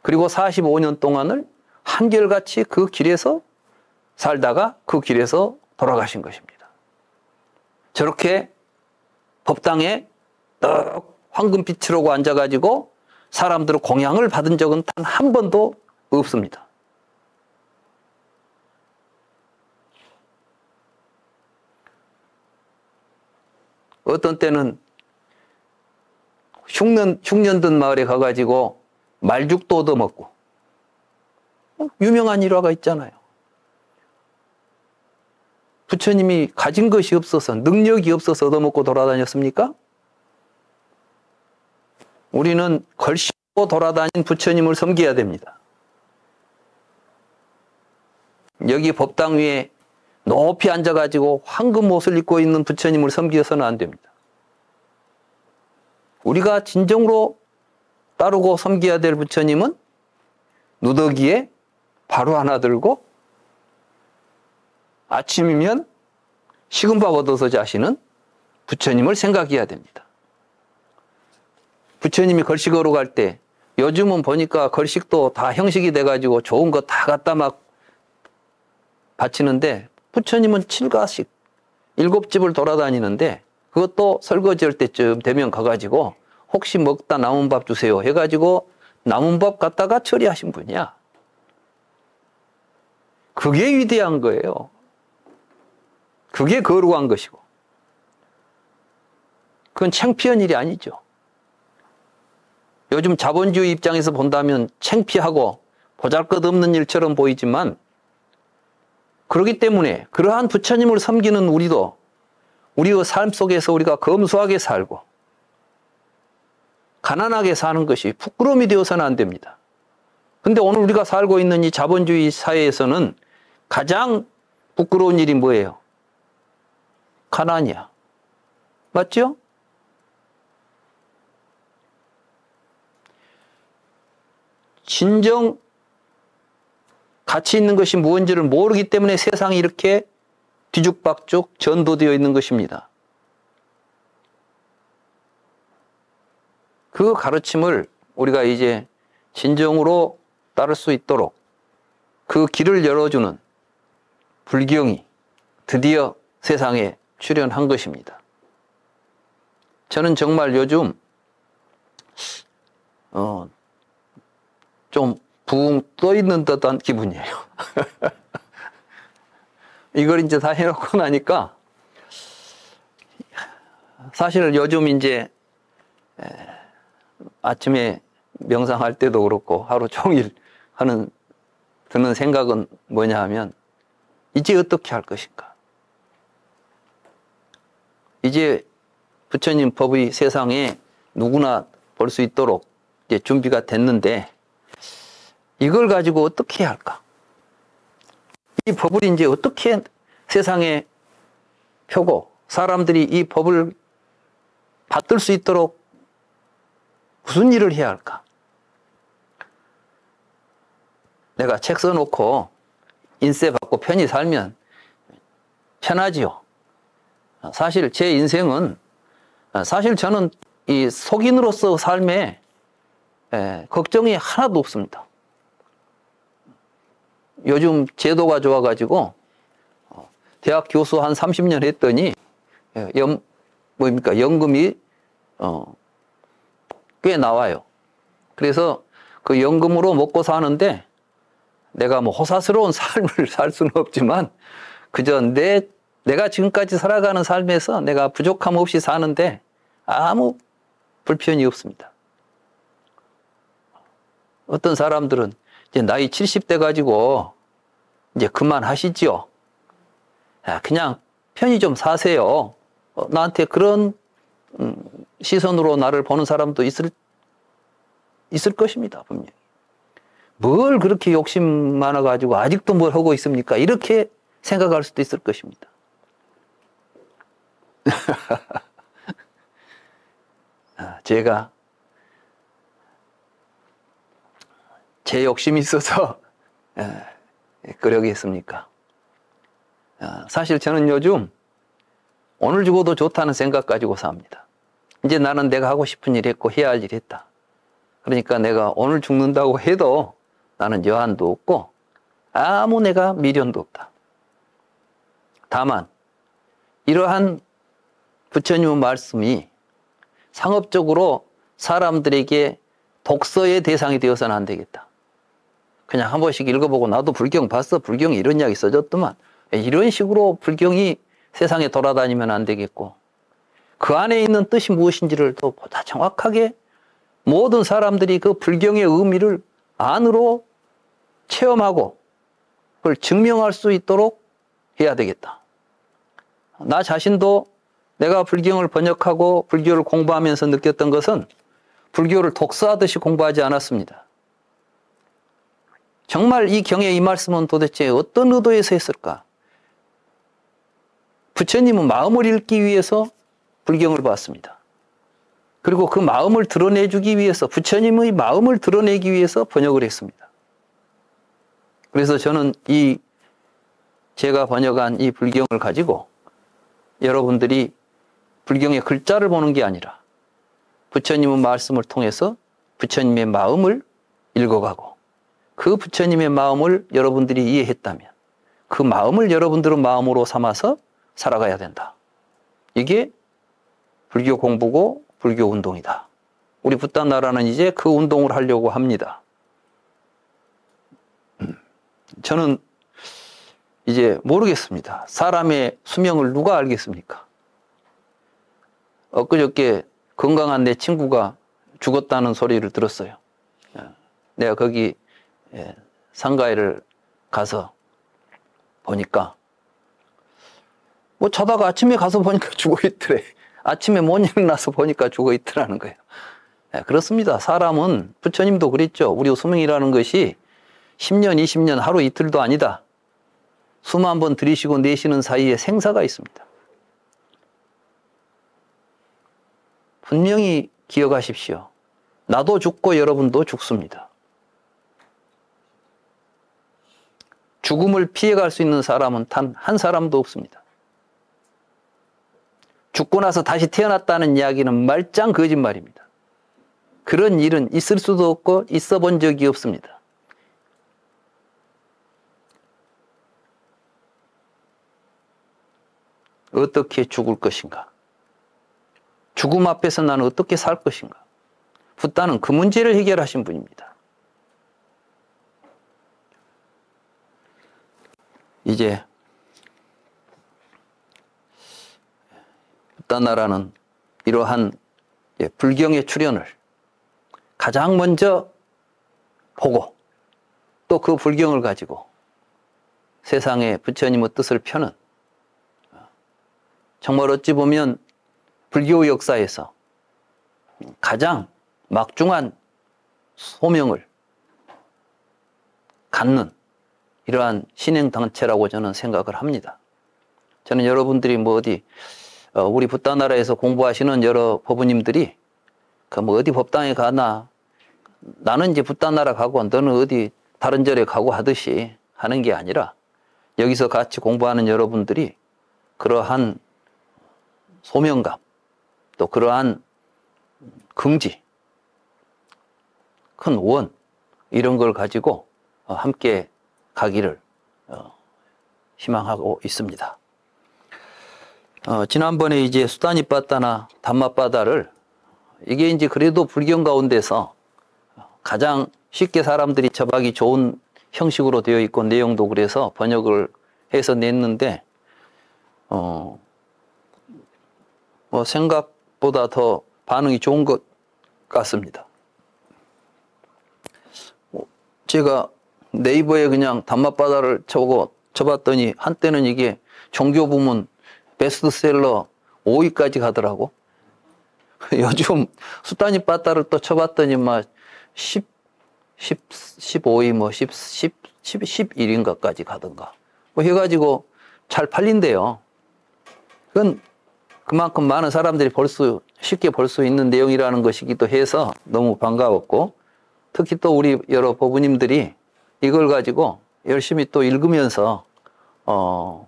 그리고 45년 동안을 한결같이 그 길에서 살다가 그 길에서 돌아가신 것입니다. 저렇게 법당에 떡 황금빛으로 앉아가지고 사람들의 공양을 받은 적은 단 한 번도 없습니다. 어떤 때는 흉년, 흉년든 마을에 가가지고 말죽도 얻어먹고 어, 유명한 일화가 있잖아요. 부처님이 가진 것이 없어서 능력이 없어서 얻어먹고 돌아다녔습니까? 우리는 걸씨고 돌아다닌 부처님을 섬겨야 됩니다. 여기 법당 위에 높이 앉아가지고 황금 옷을 입고 있는 부처님을 섬기서는 안 됩니다. 우리가 진정으로 따르고 섬겨야 될 부처님은 누더기에 바로 하나 들고 아침이면 식은 밥 얻어서 자시는 부처님을 생각해야 됩니다. 부처님이 걸식으로 갈 때 요즘은 보니까 걸식도 다 형식이 돼가지고 좋은 거 다 갖다 막 바치는데 부처님은 칠가식 일곱 집을 돌아다니는데 그것도 설거지할 때쯤 되면 가가지고 혹시 먹다 남은 밥 주세요 해가지고 남은 밥 갖다가 처리하신 분이야. 그게 위대한 거예요. 그게 거룩한 것이고. 그건 창피한 일이 아니죠. 요즘 자본주의 입장에서 본다면 창피하고 보잘 것 없는 일처럼 보이지만 그렇기 때문에 그러한 부처님을 섬기는 우리도 우리의 삶 속에서 우리가 검소하게 살고 가난하게 사는 것이 부끄러움이 되어서는 안 됩니다. 근데 오늘 우리가 살고 있는 이 자본주의 사회에서는 가장 부끄러운 일이 뭐예요? 가난이야. 맞죠? 진정 가치 있는 것이 무엇인지를 모르기 때문에 세상이 이렇게 뒤죽박죽 전도되어 있는 것입니다. 그 가르침을 우리가 이제 진정으로 따를 수 있도록 그 길을 열어주는 불경이 드디어 세상에 출현한 것입니다. 저는 정말 요즘 어, 좀 붕 떠 있는 듯한 기분이에요. 이걸 이제 다 해놓고 나니까 사실 요즘 이제 아침에 명상할 때도 그렇고 하루 종일 하는 드는 생각은 뭐냐 하면 이제 어떻게 할 것인가? 이제 부처님 법의 세상에 누구나 볼 수 있도록 이제 준비가 됐는데 이걸 가지고 어떻게 해야 할까? 이 법을 이제 어떻게 세상에 펴고 사람들이 이 법을 받들 수 있도록 무슨 일을 해야 할까? 내가 책 써놓고 인세 받고 편히 살면 편하지요. 사실 제 인생은 사실 저는 이 속인으로서 삶에 걱정이 하나도 없습니다. 요즘 제도가 좋아가지고 어, 대학 교수 한 30년 했더니 연 뭡니까 연금이 어, 꽤 나와요. 그래서 그 연금으로 먹고 사는데 내가 뭐 호사스러운 삶을 살 수는 없지만 그저 내 내가 지금까지 살아가는 삶에서 내가 부족함 없이 사는데 아무 불편이 없습니다. 어떤 사람들은 이제 나이 70대 가지고 이제 그만하시죠. 그냥 편히 좀 사세요. 어, 나한테 그런 음, 시선으로 나를 보는 사람도 있을 있을 것입니다 분명히. 뭘 그렇게 욕심 많아가지고 아직도 뭘 하고 있습니까? 이렇게 생각할 수도 있을 것입니다. 아, 제가 제 욕심이 있어서 그러겠습니까? 아, 사실 저는 요즘 오늘 죽어도 좋다는 생각 가지고 삽니다. 이제 나는 내가 하고 싶은 일 했고 해야 할 일 했다. 그러니까 내가 오늘 죽는다고 해도 나는 여한도 없고 아무 내가 미련도 없다. 다만 이러한 부처님의 말씀이 상업적으로 사람들에게 독서의 대상이 되어서는 안 되겠다. 그냥 한 번씩 읽어보고 나도 불경 봤어. 불경이 이런 이야기 써줬더만. 이런 식으로 불경이 세상에 돌아다니면 안 되겠고 그 안에 있는 뜻이 무엇인지를 또 보다 정확하게 모든 사람들이 그 불경의 의미를 안으로 체험하고 그걸 증명할 수 있도록 해야 되겠다. 나 자신도 내가 불경을 번역하고 불교를 공부하면서 느꼈던 것은 불교를 독서하듯이 공부하지 않았습니다. 정말 이 경의 이 말씀은 도대체 어떤 의도에서 했을까? 부처님은 마음을 읽기 위해서 불경을 봤습니다. 그리고 그 마음을 드러내주기 위해서 부처님의 마음을 드러내기 위해서 번역을 했습니다. 그래서 저는 이 제가 번역한 이 불경을 가지고 여러분들이 불경의 글자를 보는 게 아니라 부처님의 말씀을 통해서 부처님의 마음을 읽어가고 그 부처님의 마음을 여러분들이 이해했다면 그 마음을 여러분들은 마음으로 삼아서 살아가야 된다. 이게 불교 공부고 불교 운동이다. 우리 부탄 나라는 이제 그 운동을 하려고 합니다. 음, 저는 이제 모르겠습니다. 사람의 수명을 누가 알겠습니까? 엊그저께 건강한 내 친구가 죽었다는 소리를 들었어요. 예, 내가 거기 예, 상가에를 가서 보니까 뭐 자다가 아침에 가서 보니까 죽어 있더래. 아침에 못 일어나서 보니까 죽어 있더라는 거예요. 네, 그렇습니다. 사람은 부처님도 그랬죠. 우리 수명이라는 것이 10년, 20년, 하루 이틀도 아니다. 숨 한 번 들이쉬고 내쉬는 사이에 생사가 있습니다. 분명히 기억하십시오. 나도 죽고 여러분도 죽습니다. 죽음을 피해갈 수 있는 사람은 단 한 사람도 없습니다. 죽고 나서 다시 태어났다는 이야기는 말짱 거짓말입니다. 그런 일은 있을 수도 없고 있어 본 적이 없습니다. 어떻게 죽을 것인가? 죽음 앞에서 나는 어떻게 살 것인가? 붓다는 그 문제를 해결하신 분입니다. 이제 붓다 나라는 이러한 예, 불경의 출현을 가장 먼저 보고 또 그 불경을 가지고 세상에 부처님의 뜻을 펴는 정말 어찌 보면 불교 역사에서 가장 막중한 소명을 갖는 이러한 신행 단체라고 저는 생각을 합니다. 저는 여러분들이 뭐 어디 어, 우리 붓다나라에서 공부하시는 여러 법부님들이 그 뭐 어디 법당에 가나 나는 이제 붓다나라 가고 너는 어디 다른 절에 가고 하듯이 하는 게 아니라 여기서 같이 공부하는 여러분들이 그러한 소명감 또 그러한 긍지 큰 원 이런 걸 가지고 어, 함께 가기를 어, 희망하고 있습니다. 어, 지난번에 이제 수다니바다나 담마바다를 이게 이제 그래도 불경 가운데서 가장 쉽게 사람들이 접하기 좋은 형식으로 되어 있고 내용도 그래서 번역을 해서 냈는데 어, 뭐 생각보다 더 반응이 좋은 것 같습니다. 제가 네이버에 그냥 단맛바다를 쳐고 쳐봤더니 한때는 이게 종교 부문 베스트셀러 5위까지 가더라고. 요즘 수단이 바다를 또 쳐봤더니 막 10, 10, 15위 뭐 10, 10, 10, 11인가까지 가던가. 뭐 해가지고 잘 팔린대요. 그건 그만큼 많은 사람들이 볼 수, 쉽게 볼 수 있는 내용이라는 것이기도 해서 너무 반가웠고, 특히 또 우리 여러 법부님들이 이걸 가지고 열심히 또 읽으면서, 어,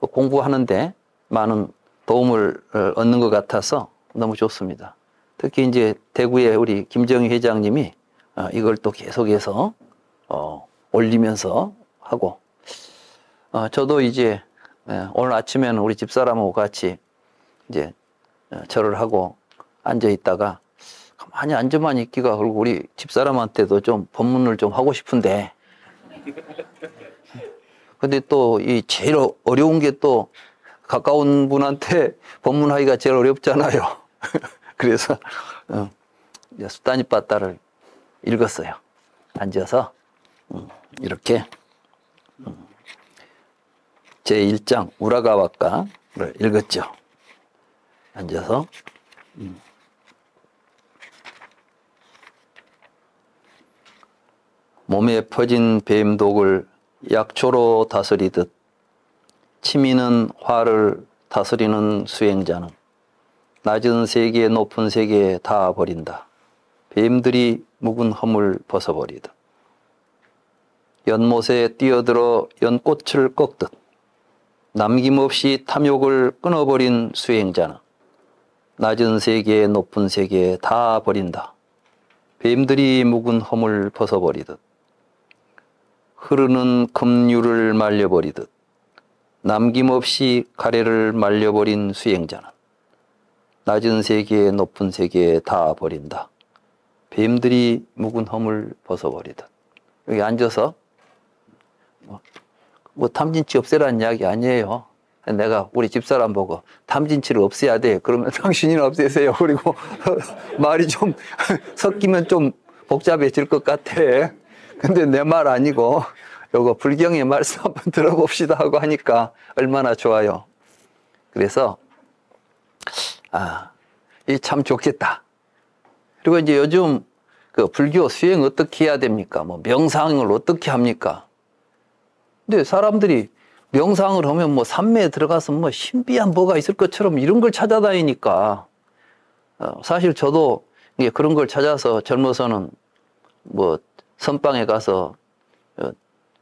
공부하는데 많은 도움을 얻는 것 같아서 너무 좋습니다. 특히 이제 대구의 우리 김정희 회장님이 어, 이걸 또 계속해서, 어, 올리면서 하고, 어, 저도 이제 예, 오늘 아침에는 우리 집사람하고 같이 이제 어, 절을 하고 앉아 있다가 가만히 앉아만 있기가 그리고 우리 집사람한테도 좀 법문을 좀 하고 싶은데 근데 또 이 제일 어려운 게또 가까운 분한테 법문하기가 제일 어렵잖아요. 그래서 어, 수다니 빠따를 읽었어요. 앉아서 음, 이렇게 음, 제 1장 우라가와까를 읽었죠. 앉아서 음. 몸에 퍼진 뱀독을 약초로 다스리듯 치미는 화를 다스리는 수행자는 낮은 세계 높은 세계에 다 버린다. 뱀들이 묵은 허물 벗어버리듯 연못에 뛰어들어 연꽃을 꺾듯 남김없이 탐욕을 끊어버린 수행자는 낮은 세계, 높은 세계 다 버린다. 뱀들이 묵은 허물 벗어버리듯 흐르는 급류를 말려버리듯 남김없이 가래를 말려버린 수행자는 낮은 세계, 높은 세계 다 버린다. 뱀들이 묵은 허물 벗어버리듯 여기 앉아서 뭐, 뭐 탐진치 없애라는 이야기 아니에요. 내가 우리 집사람 보고 탐진치를 없애야 돼. 그러면 당신이나 없애세요. 그리고 말이 좀 섞이면 좀 복잡해질 것 같아. 근데 내 말 아니고 요거 불경의 말씀 한번 들어봅시다 하고 하니까 얼마나 좋아요. 그래서 아, 이 참 좋겠다. 그리고 이제 요즘 그 불교 수행 어떻게 해야 됩니까? 뭐 명상을 어떻게 합니까? 근데 사람들이 명상을 하면 뭐 산매에 들어가서 뭐 신비한 뭐가 있을 것처럼 이런 걸 찾아다니니까 어, 사실 저도 그런 걸 찾아서 젊어서는 뭐 선방에 가서 어,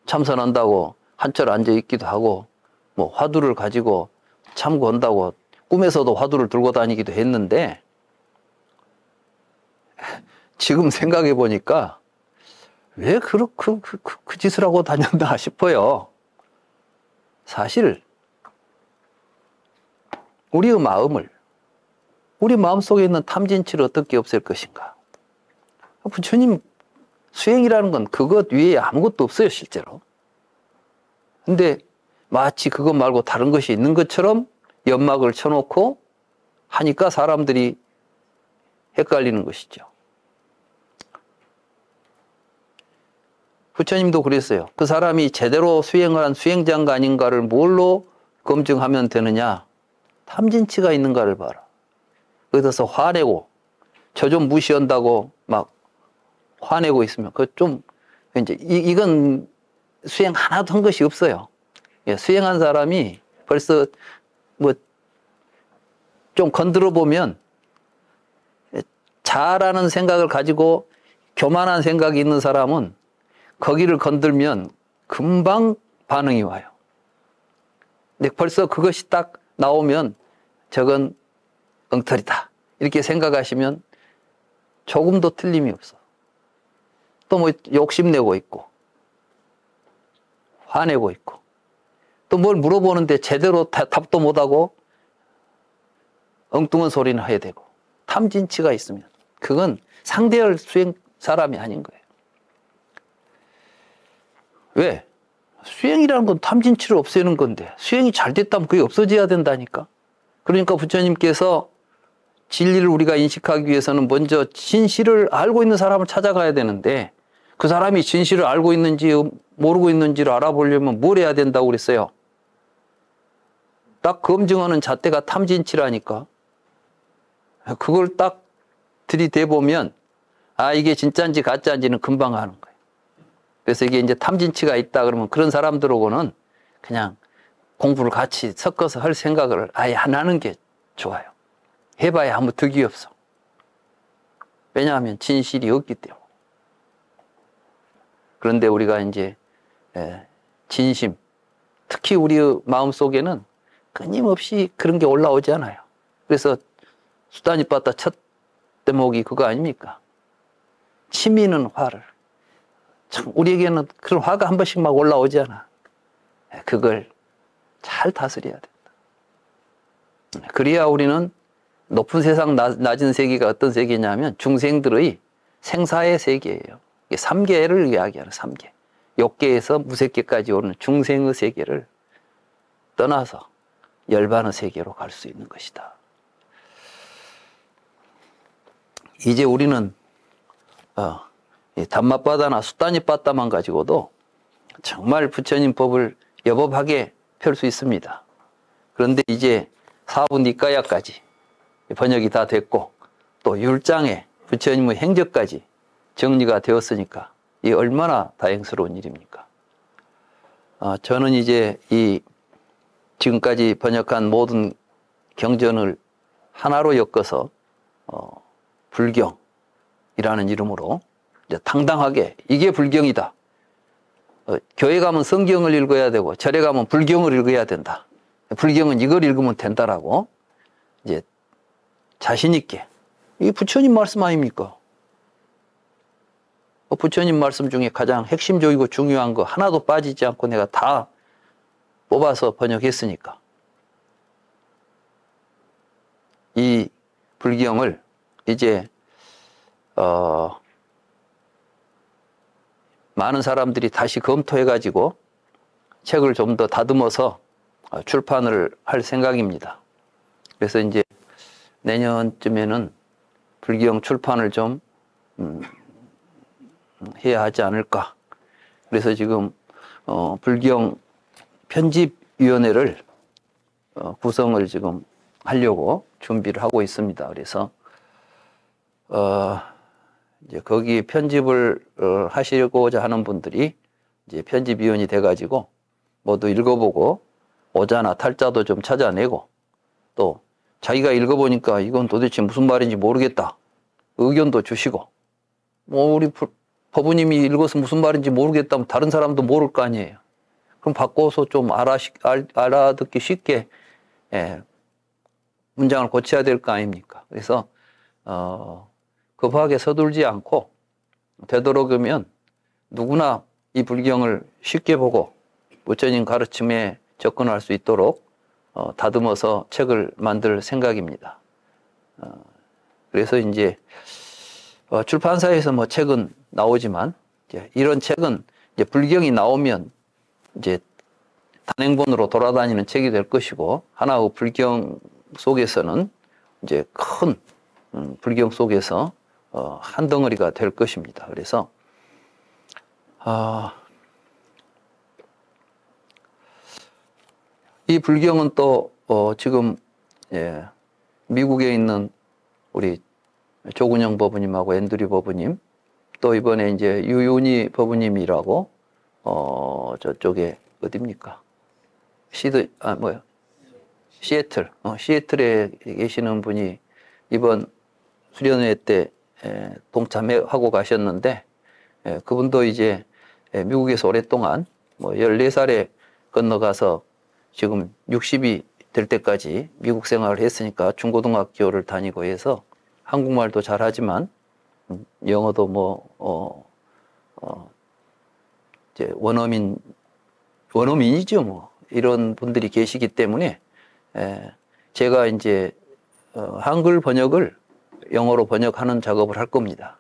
참선한다고 한철 앉아 있기도 하고 뭐 화두를 가지고 참고 한다고 꿈에서도 화두를 들고 다니기도 했는데 지금 생각해 보니까 왜 그, 그, 그, 그, 그 짓을 하고 다녔나 싶어요. 사실 우리의 마음을 우리 마음속에 있는 탐진치를 어떻게 없앨 것인가? 부처님 수행이라는 건 그것 위에 아무것도 없어요, 실제로. 근데 마치 그것 말고 다른 것이 있는 것처럼 연막을 쳐놓고 하니까 사람들이 헷갈리는 것이죠. 부처님도 그랬어요. 그 사람이 제대로 수행을 한 수행자인가 아닌가를 뭘로 검증하면 되느냐? 탐진치가 있는가를 봐라. 어디서 화내고 저 좀 무시한다고 막 화내고 있으면 그좀 이제 이, 이건 수행 하나도 한 것이 없어요. 예, 수행한 사람이 벌써 뭐 좀 건드려 보면 잘하는 생각을 가지고 교만한 생각이 있는 사람은 거기를 건들면 금방 반응이 와요. 근데 벌써 그것이 딱 나오면 저건 엉터리다. 이렇게 생각하시면 조금도 틀림이 없어. 또 뭐 욕심내고 있고, 화내고 있고, 또 뭘 물어보는데 제대로 답도 못하고 엉뚱한 소리는 해야 되고, 탐진치가 있으면 그건 상대할 수행 사람이 아닌 거예요. 왜? 수행이라는 건 탐진치를 없애는 건데 수행이 잘 됐다면 그게 없어져야 된다니까. 그러니까 부처님께서 진리를 우리가 인식하기 위해서는 먼저 진실을 알고 있는 사람을 찾아가야 되는데 그 사람이 진실을 알고 있는지 모르고 있는지를 알아보려면 뭘 해야 된다고 그랬어요? 딱 검증하는 잣대가 탐진치라니까. 그걸 딱 들이대 보면 아 이게 진짜인지 가짜인지는 금방 아는 거예요. 그래서 이게 이제 탐진치가 있다 그러면 그런 사람들하고는 그냥 공부를 같이 섞어서 할 생각을 아예 안 하는 게 좋아요. 해봐야 아무 득이 없어. 왜냐하면 진실이 없기 때문에. 그런데 우리가 이제 진심, 특히 우리의 마음 속에는 끊임없이 그런 게 올라오지 않아요. 그래서 수단이 빠따 첫 대목이 그거 아닙니까? 치미는 화를. 참 우리에게는 그런 화가 한 번씩 막 올라오잖아. 그걸 잘 다스려야 된다. 그래야 우리는 높은 세상 낮은 세계가 어떤 세계냐면 중생들의 생사의 세계예요. 이게 3계를 이야기하는 3계. 욕계에서 무색계까지 오는 중생의 세계를 떠나서 열반의 세계로 갈 수 있는 것이다. 이제 우리는 어, 단맛바다나 숫다니바다만 가지고도 정말 부처님 법을 여법하게 펼 수 있습니다. 그런데 이제 사부 니까야까지 번역이 다 됐고 또 율장에 부처님의 행적까지 정리가 되었으니까 이 얼마나 다행스러운 일입니까? 어, 저는 이제 이 지금까지 번역한 모든 경전을 하나로 엮어서 어, 불경이라는 이름으로 당당하게 이게 불경이다. 어, 교회 가면 성경을 읽어야 되고 절에 가면 불경을 읽어야 된다. 불경은 이걸 읽으면 된다라고 이제 자신 있게 이 부처님 말씀 아닙니까? 어, 부처님 말씀 중에 가장 핵심적이고 중요한 거 하나도 빠지지 않고 내가 다 뽑아서 번역했으니까 이 불경을 이제 어 많은 사람들이 다시 검토해 가지고 책을 좀 더 다듬어서 어, 출판을 할 생각입니다. 그래서 이제 내년쯤에는 불경 출판을 좀 음, 해야 하지 않을까. 그래서 지금 어, 불경 편집위원회를 어, 구성을 지금 하려고 준비를 하고 있습니다. 그래서 어, 이제 거기 편집을 어, 하시고자 하는 분들이 이제 편집위원이 돼가지고 모두 읽어보고 오자나 탈자도 좀 찾아내고 또 자기가 읽어보니까 이건 도대체 무슨 말인지 모르겠다. 의견도 주시고, 뭐, 우리 법부님이 읽어서 무슨 말인지 모르겠다면 다른 사람도 모를 거 아니에요. 그럼 바꿔서 좀 알아, 알아듣기 쉽게, 예, 문장을 고쳐야 될 거 아닙니까? 그래서, 어, 급하게 서둘지 않고, 되도록이면 누구나 이 불경을 쉽게 보고 부처님 가르침에 접근할 수 있도록 어, 다듬어서 책을 만들 생각입니다. 어, 그래서 이제 어, 출판사에서 뭐 책은 나오지만 이제 이런 책은 이제 불경이 나오면 이제 단행본으로 돌아다니는 책이 될 것이고 하나의 불경 속에서는 이제 큰 음, 불경 속에서 어, 한 덩어리가 될 것입니다. 그래서 아, 이 불경은 또 어, 지금 예, 미국에 있는 우리 조근영 법부님하고 앤드류 법부님 또 이번에 이제 유윤희 법부님이라고 어 저쪽에 어딥니까? 시드 아 뭐야? 시애틀 어, 시애틀에 계시는 분이 이번 수련회 때 에, 동참하고 가셨는데 에, 그분도 이제 에, 미국에서 오랫동안 뭐 14살에 건너가서 지금 60이 될 때까지 미국 생활을 했으니까 중고등학교를 다니고 해서 한국말도 잘하지만 음, 영어도 뭐, 어, 어, 이제 원어민, 원어민이죠 뭐. 이런 분들이 계시기 때문에, 에, 제가 이제, 어, 한글 번역을 영어로 번역하는 작업을 할 겁니다.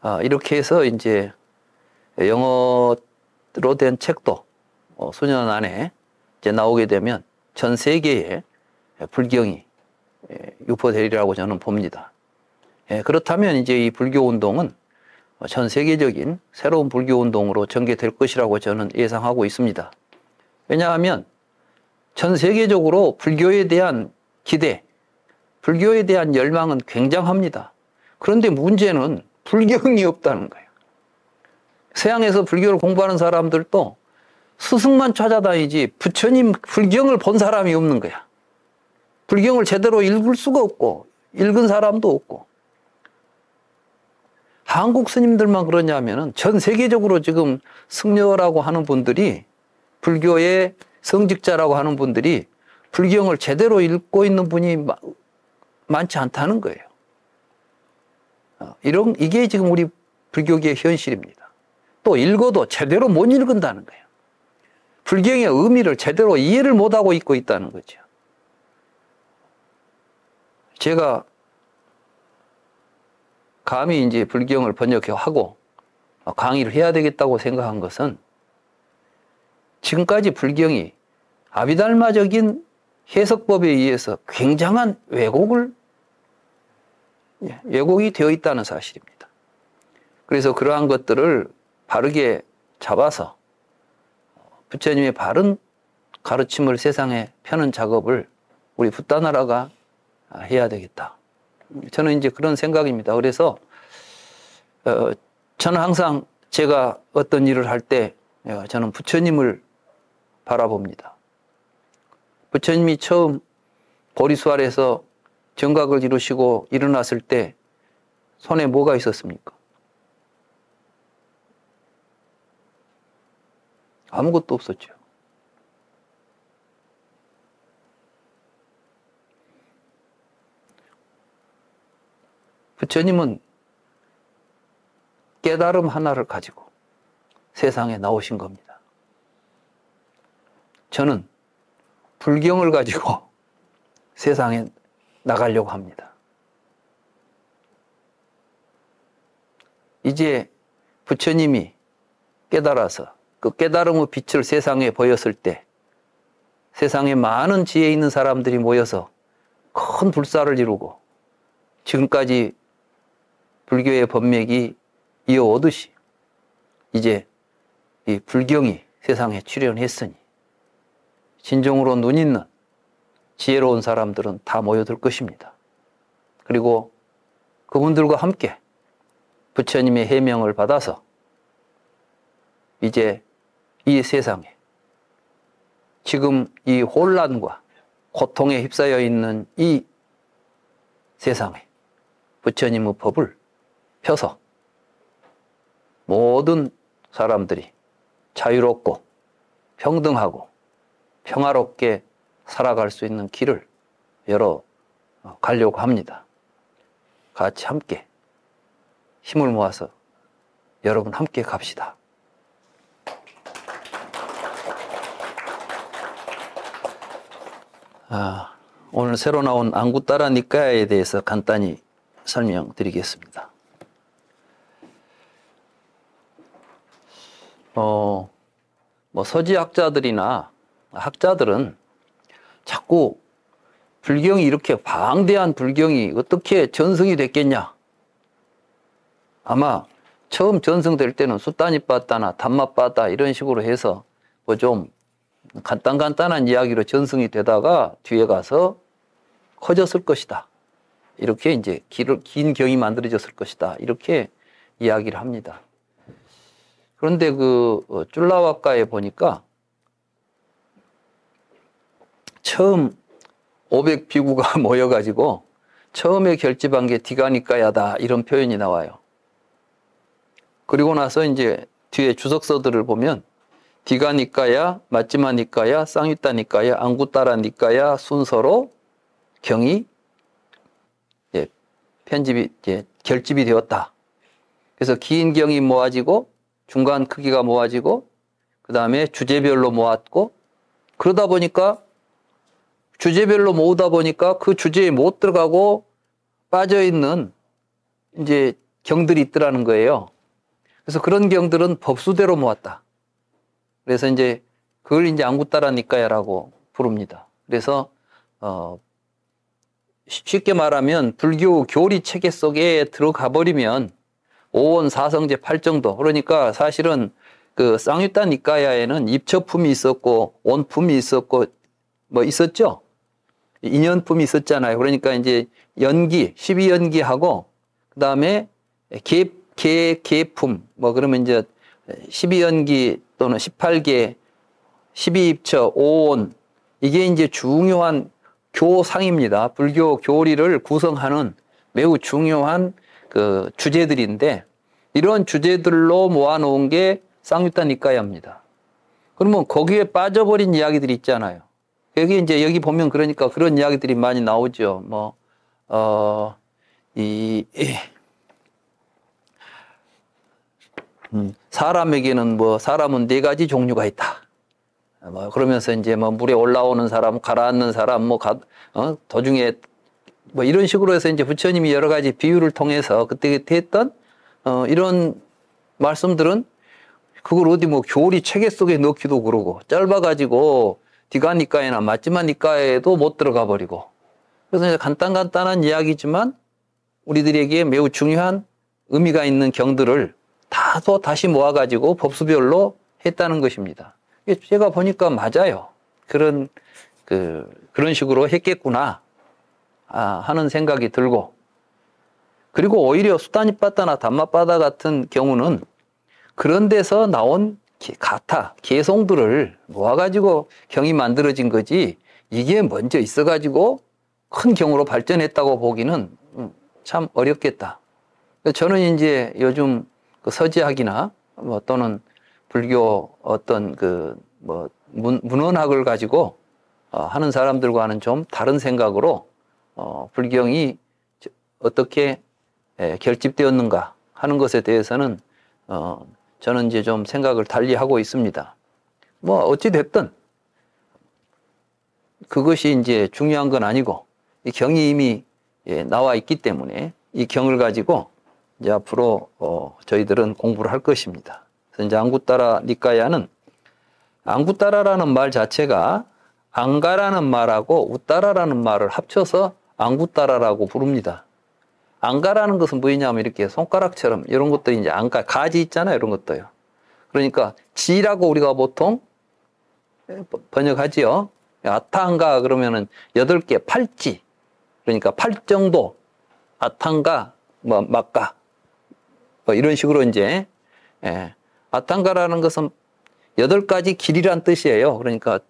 아, 이렇게 해서 이제 영어로 된 책도 어, 수년 안에 이제 나오게 되면 전 세계에 불경이 유포되리라고 저는 봅니다. 예, 그렇다면 이제 이 불교 운동은 전 세계적인 새로운 불교 운동으로 전개될 것이라고 저는 예상하고 있습니다. 왜냐하면 전 세계적으로 불교에 대한 기대, 불교에 대한 열망은 굉장합니다. 그런데 문제는 불경이 없다는 거예요. 서양에서 불교를 공부하는 사람들도 스승만 찾아다니지 부처님 불경을 본 사람이 없는 거야. 불경을 제대로 읽을 수가 없고 읽은 사람도 없고 한국 스님들만 그러냐면은 전 세계적으로 지금 승려라고 하는 분들이 불교의 성직자라고 하는 분들이 불경을 제대로 읽고 있는 분이 많지 않다는 거예요. 어, 이런 이게 지금 우리 불교계의 현실입니다. 또 읽어도 제대로 못 읽은다는 거예요. 불경의 의미를 제대로 이해를 못하고 있고 있다는 거죠. 제가 감히 이제 불경을 번역하고 강의를 해야 되겠다고 생각한 것은 지금까지 불경이 아비달마적인 해석법에 의해서 굉장한 왜곡을 예, 왜곡이 되어 있다는 사실입니다. 그래서 그러한 것들을 바르게 잡아서 부처님의 바른 가르침을 세상에 펴는 작업을 우리 붓다나라가 해야 되겠다. 저는 이제 그런 생각입니다. 그래서 어, 저는 항상 제가 어떤 일을 할때 어, 저는 부처님을 바라봅니다. 부처님이 처음 보리수알에서 정각을 이루시고 일어났을 때 손에 뭐가 있었습니까? 아무것도 없었죠. 부처님은 깨달음 하나를 가지고 세상에 나오신 겁니다. 저는 불경을 가지고 세상에 나가려고 합니다. 이제 부처님이 깨달아서 그 깨달음의 빛을 세상에 보였을 때 세상에 많은 지혜 있는 사람들이 모여서 큰 불사를 이루고 지금까지 불교의 법맥이 이어오듯이 이제 이 불경이 세상에 출현했으니 진정으로 눈 있는 지혜로운 사람들은 다 모여들 것입니다. 그리고 그분들과 함께 부처님의 해명을 받아서 이제 이 세상에 지금 이 혼란과 고통에 휩싸여 있는 이 세상에 부처님의 법을 펴서 모든 사람들이 자유롭고 평등하고 평화롭게 살아갈 수 있는 길을 열어 가려고 합니다. 같이 함께 힘을 모아서 여러분 함께 갑시다. 아, 오늘 새로 나온 안구따라 니까에 대해서 간단히 설명드리겠습니다. 어, 뭐 서지학자들이나 학자들은 자꾸 불경이 이렇게 방대한 불경이 어떻게 전승이 됐겠냐? 아마 처음 전승될 때는 수따니빠따나 단마빠따 이런 식으로 해서 뭐 좀 간단간단한 이야기로 전승이 되다가 뒤에 가서 커졌을 것이다. 이렇게 이제 긴 경이 만들어졌을 것이다. 이렇게 이야기를 합니다. 그런데 그 어, 쫄라와가에 보니까 처음 500 비구가 모여가지고 처음에 결집한 게 디가니까야다 이런 표현이 나와요. 그리고 나서 이제 뒤에 주석서들을 보면 디가니까야, 마찌마니까야, 쌍유따니까야, 안구따라니까야 순서로 경이 예, 편집이 예, 결집이 되었다. 그래서 긴 경이 모아지고 중간 크기가 모아지고 그 다음에 주제별로 모았고 그러다 보니까 주제별로 모으다 보니까 그 주제에 못 들어가고 빠져 있는 이제 경들이 있더라는 거예요. 그래서 그런 경들은 법수대로 모았다. 그래서 이제 그걸 이제 안구따라니까야라고 부릅니다. 그래서 어 쉽게 말하면 불교 교리 체계 속에 들어가 버리면 오원 사성제 8정도 그러니까 사실은 그 쌍유따 니까야에는 입처품이 있었고 원품이 있었고 뭐 있었죠. 인연품이 있었잖아요. 그러니까 이제 연기 12연기하고 그다음에 개, 개, 개품 뭐 그러면 이제 12연기 또는 18개, 12입처, 5온 이게 이제 중요한 교상입니다. 불교 교리를 구성하는 매우 중요한 그 주제들인데 이런 주제들로 모아놓은 게 쌍유타 니까야입니다. 그러면 거기에 빠져버린 이야기들이 있잖아요. 여기 이제 여기 보면 그러니까 그런 이야기들이 많이 나오죠. 뭐, 어, 이, 음, 사람에게는 뭐 사람은 네 가지 종류가 있다. 뭐 그러면서 이제 뭐 물에 올라오는 사람, 가라앉는 사람, 뭐 가, 어, 도중에 뭐 이런 식으로 해서 이제 부처님이 여러 가지 비유를 통해서 그때 그때 했던 어, 이런 말씀들은 그걸 어디 뭐 교리 체계 속에 넣기도 그러고 짧아 가지고 디가 니까에나 맞지마니까에도 못 들어가 버리고 그래서 이제 간단 간단한 이야기지만 우리들에게 매우 중요한 의미가 있는 경들을 다소 다시 모아 가지고 법수별로 했다는 것입니다. 제가 보니까 맞아요. 그런, 그, 그런 식으로 했겠구나. 아, 하는 생각이 들고. 그리고 오히려 수단이빠따나 단마빠다 같은 경우는 그런 데서 나온 가타, 개송들을 모아가지고 경이 만들어진 거지 이게 먼저 있어가지고 큰 경우로 발전했다고 보기는 음, 참 어렵겠다. 저는 이제 요즘 그 서지학이나 뭐 또는 불교 어떤 그 뭐 문헌학을 가지고 어 하는 사람들과는 좀 다른 생각으로 어 불경이 어떻게 결집되었는가 하는 것에 대해서는 어 저는 이제 좀 생각을 달리 하고 있습니다. 뭐 어찌 됐든 그것이 이제 중요한 건 아니고 이 경이 이미 예, 나와 있기 때문에 이 경을 가지고 이제 앞으로 어, 저희들은 공부를 할 것입니다. 그래서 이제 안구따라 니까야는 안구따라라는 말 자체가 안가라는 말하고 우따라라는 말을 합쳐서 안구따라라고 부릅니다. 안가라는 것은 뭐냐면 이렇게 손가락처럼 이런 것들이 이제 안가 가지 있잖아요. 이런 것도요. 그러니까 지라고 우리가 보통 번역하지요. 아탄가 그러면은 여덟 개 팔지. 그러니까 팔 정도 아탄가 뭐 막가 뭐 이런 식으로 이제 예. 아탄가라는 것은 여덟 가지 길이란 뜻이에요. 그러니까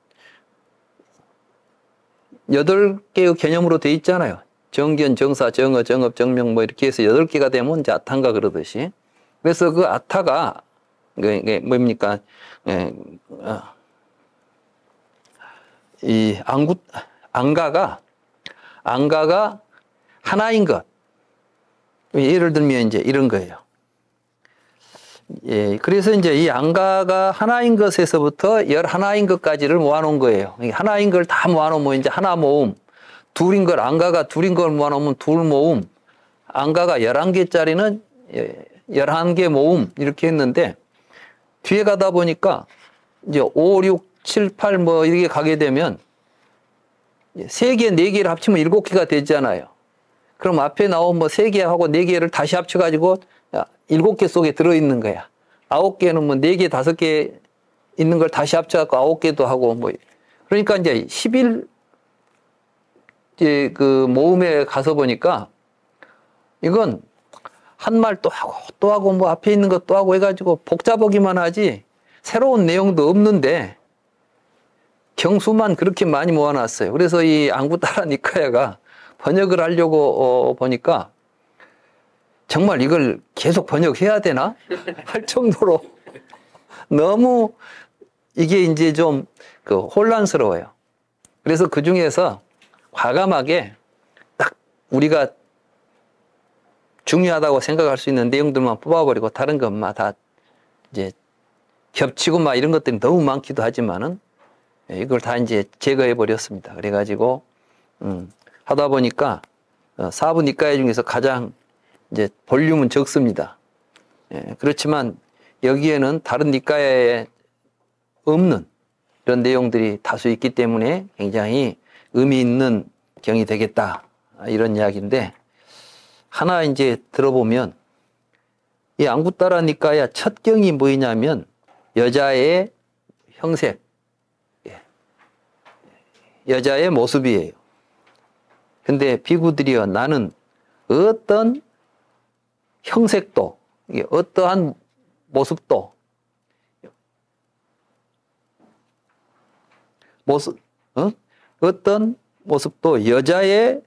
여덟 개의 개념으로 돼 있잖아요. 정견, 정사, 정어, 정업, 정명 뭐 이렇게 해서 여덟 개가 되면 이제 아탄가 그러듯이. 그래서 그 아타가 이게 뭡니까? 예, 어, 이 안구 안가가 안가가 하나인 것. 예를 들면 이제 이런 거예요. 예, 그래서 이제 이 안가가 하나인 것에서부터 열 하나인 것까지를 모아놓은 거예요. 하나인 걸 다 모아놓으면 이제 하나 모음, 둘인 걸 안가가 둘인 걸 모아놓으면 둘 모음, 안가가 열한 개짜리는 예, 열한 개 모음 이렇게 했는데 뒤에 가다 보니까 이제 5, 6, 7, 8 뭐 이렇게 가게 되면 세 개, 네 개를 합치면 일곱 개가 되잖아요. 그럼 앞에 나온 뭐 세 개하고 네 개를 다시 합쳐가지고 일곱 개 속에 들어있는 거야. 아홉 개는 뭐 네 개, 다섯 개 있는 걸 다시 합쳐갖고 아홉 개도 하고 뭐. 그러니까 이제 10일 이제 그 모음에 가서 보니까 이건 한 말 또 하고 또 하고 뭐 앞에 있는 것또 하고 해가지고 복잡하기만 하지 새로운 내용도 없는데 경수만 그렇게 많이 모아놨어요. 그래서 이 안구따라 니카야가 번역을 하려고 어 보니까 정말 이걸 계속 번역해야 되나? 할 정도로 너무 이게 이제 좀 그 혼란스러워요. 그래서 그 중에서 과감하게 딱 우리가 중요하다고 생각할 수 있는 내용들만 뽑아버리고 다른 것만 다 이제 겹치고 막 이런 것들이 너무 많기도 하지만은 이걸 다 이제 제거해 버렸습니다. 그래가지고 음, 하다 보니까 어, 사부 니까의 중에서 가장 이제 볼륨은 적습니다. 예, 그렇지만 여기에는 다른 니까에 없는 이런 내용들이 다수 있기 때문에 굉장히 의미 있는 경이 되겠다. 이런 이야기인데 하나 이제 들어보면 이 안구따라 니까야 첫 경이 뭐냐면 여자의 형색, 예. 여자의 모습이에요. 근데 비구들이여 나는 어떤 형색도, 어떠한 모습도, 모습, 어? 어떤 모습도 여자의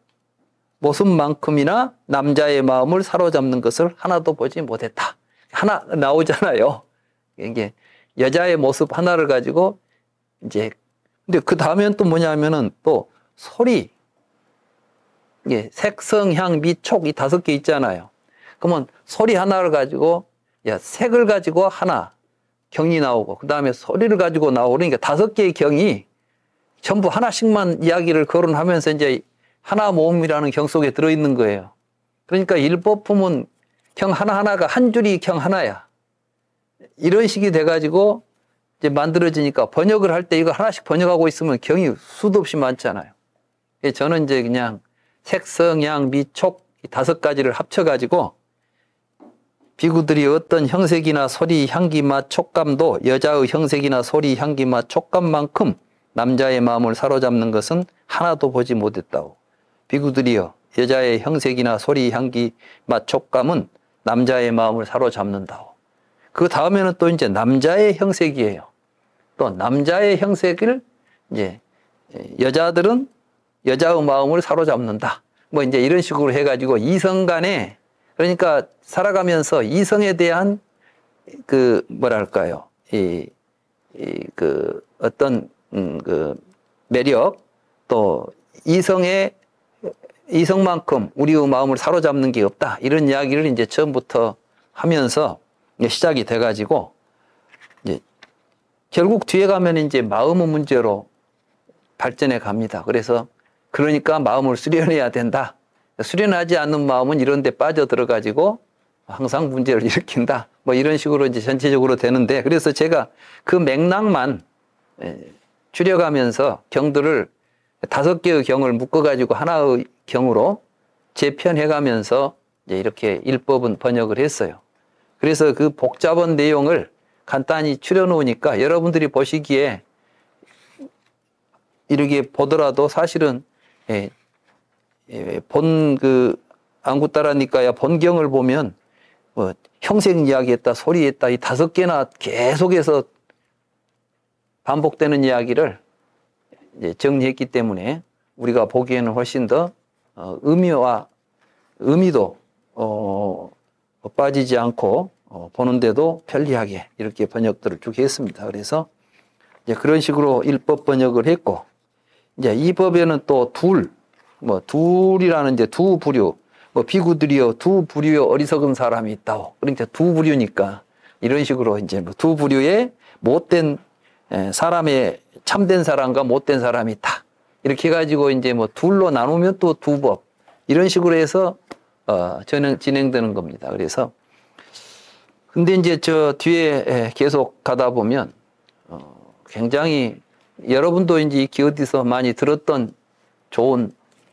모습만큼이나 남자의 마음을 사로잡는 것을 하나도 보지 못했다. 하나 나오잖아요. 이게 여자의 모습 하나를 가지고 이제 근데 그 다음엔 또 뭐냐면은 또 소리, 이게 색성, 향, 미, 촉 이 다섯 개 있잖아요. 그러면 소리 하나를 가지고 야, 색을 가지고 하나 경이 나오고 그 다음에 소리를 가지고 나오고 그러니까 다섯 개의 경이 전부 하나씩만 이야기를 거론하면서 이제 하나 모음이라는 경 속에 들어있는 거예요. 그러니까 일법품은 경 하나하나가 한 줄이 경 하나야. 이런 식이 돼가지고 이제 만들어지니까 번역을 할 때 이거 하나씩 번역하고 있으면 경이 수도 없이 많잖아요. 저는 이제 그냥 색성, 양, 미, 촉 다섯 가지를 합쳐가지고 비구들이 어떤 형색이나 소리, 향기, 맛, 촉감도 여자의 형색이나 소리, 향기, 맛, 촉감만큼 남자의 마음을 사로잡는 것은 하나도 보지 못했다고. 비구들이여 여자의 형색이나 소리, 향기, 맛, 촉감은 남자의 마음을 사로잡는다고. 그 다음에는 또 이제 남자의 형색이에요. 또 남자의 형색을 이제 여자들은 여자의 마음을 사로잡는다. 뭐 이제 이런 식으로 해가지고 이성 간에 그러니까 살아가면서 이성에 대한 그 뭐랄까요 이그 어떤 음 그 매력 또 이성의 이성만큼 우리의 마음을 사로잡는 게 없다 이런 이야기를 이제 처음부터 하면서 시작이 돼가지고 이제 결국 뒤에 가면 이제 마음의 문제로 발전해 갑니다. 그래서 그러니까 마음을 수련해야 된다. 수련하지 않는 마음은 이런 데 빠져들어 가지고 항상 문제를 일으킨다. 뭐 이런 식으로 이제 전체적으로 되는데 그래서 제가 그 맥락만 줄여가면서 경들을 다섯 개의 경을 묶어 가지고 하나의 경으로 재편해 가면서 이제 이렇게 일법은 번역을 했어요. 그래서 그 복잡한 내용을 간단히 추려 놓으니까 여러분들이 보시기에 이렇게 보더라도 사실은 예, 예, 본 그 안구따라니까야 본경을 보면 뭐 형색 이야기했다, 소리했다 이 다섯 개나 계속해서 반복되는 이야기를 정리했기 때문에 우리가 보기에는 훨씬 더 어, 의미와 의미도 어, 빠지지 않고 어, 보는데도 편리하게 이렇게 번역들을 쭉 했습니다. 그래서 이제 그런 식으로 일법 번역을 했고 이제 이 법에는 또 둘, 뭐 둘이라는 이제 두 부류, 뭐 비구들이요 두 부류의 어리석은 사람이 있다고. 그러니까 두 부류니까 이런 식으로 이제 뭐 두 부류의 못된 사람의 참된 사람과 못된 사람이 있다. 이렇게 해가지고 이제 뭐 둘로 나누면 또 두 법. 이런 식으로 해서 어, 진행, 진행되는 겁니다. 그래서 근데 이제 저 뒤에 계속 가다 보면 어, 굉장히 여러분도 이제 기어디서 많이 들었던 좋은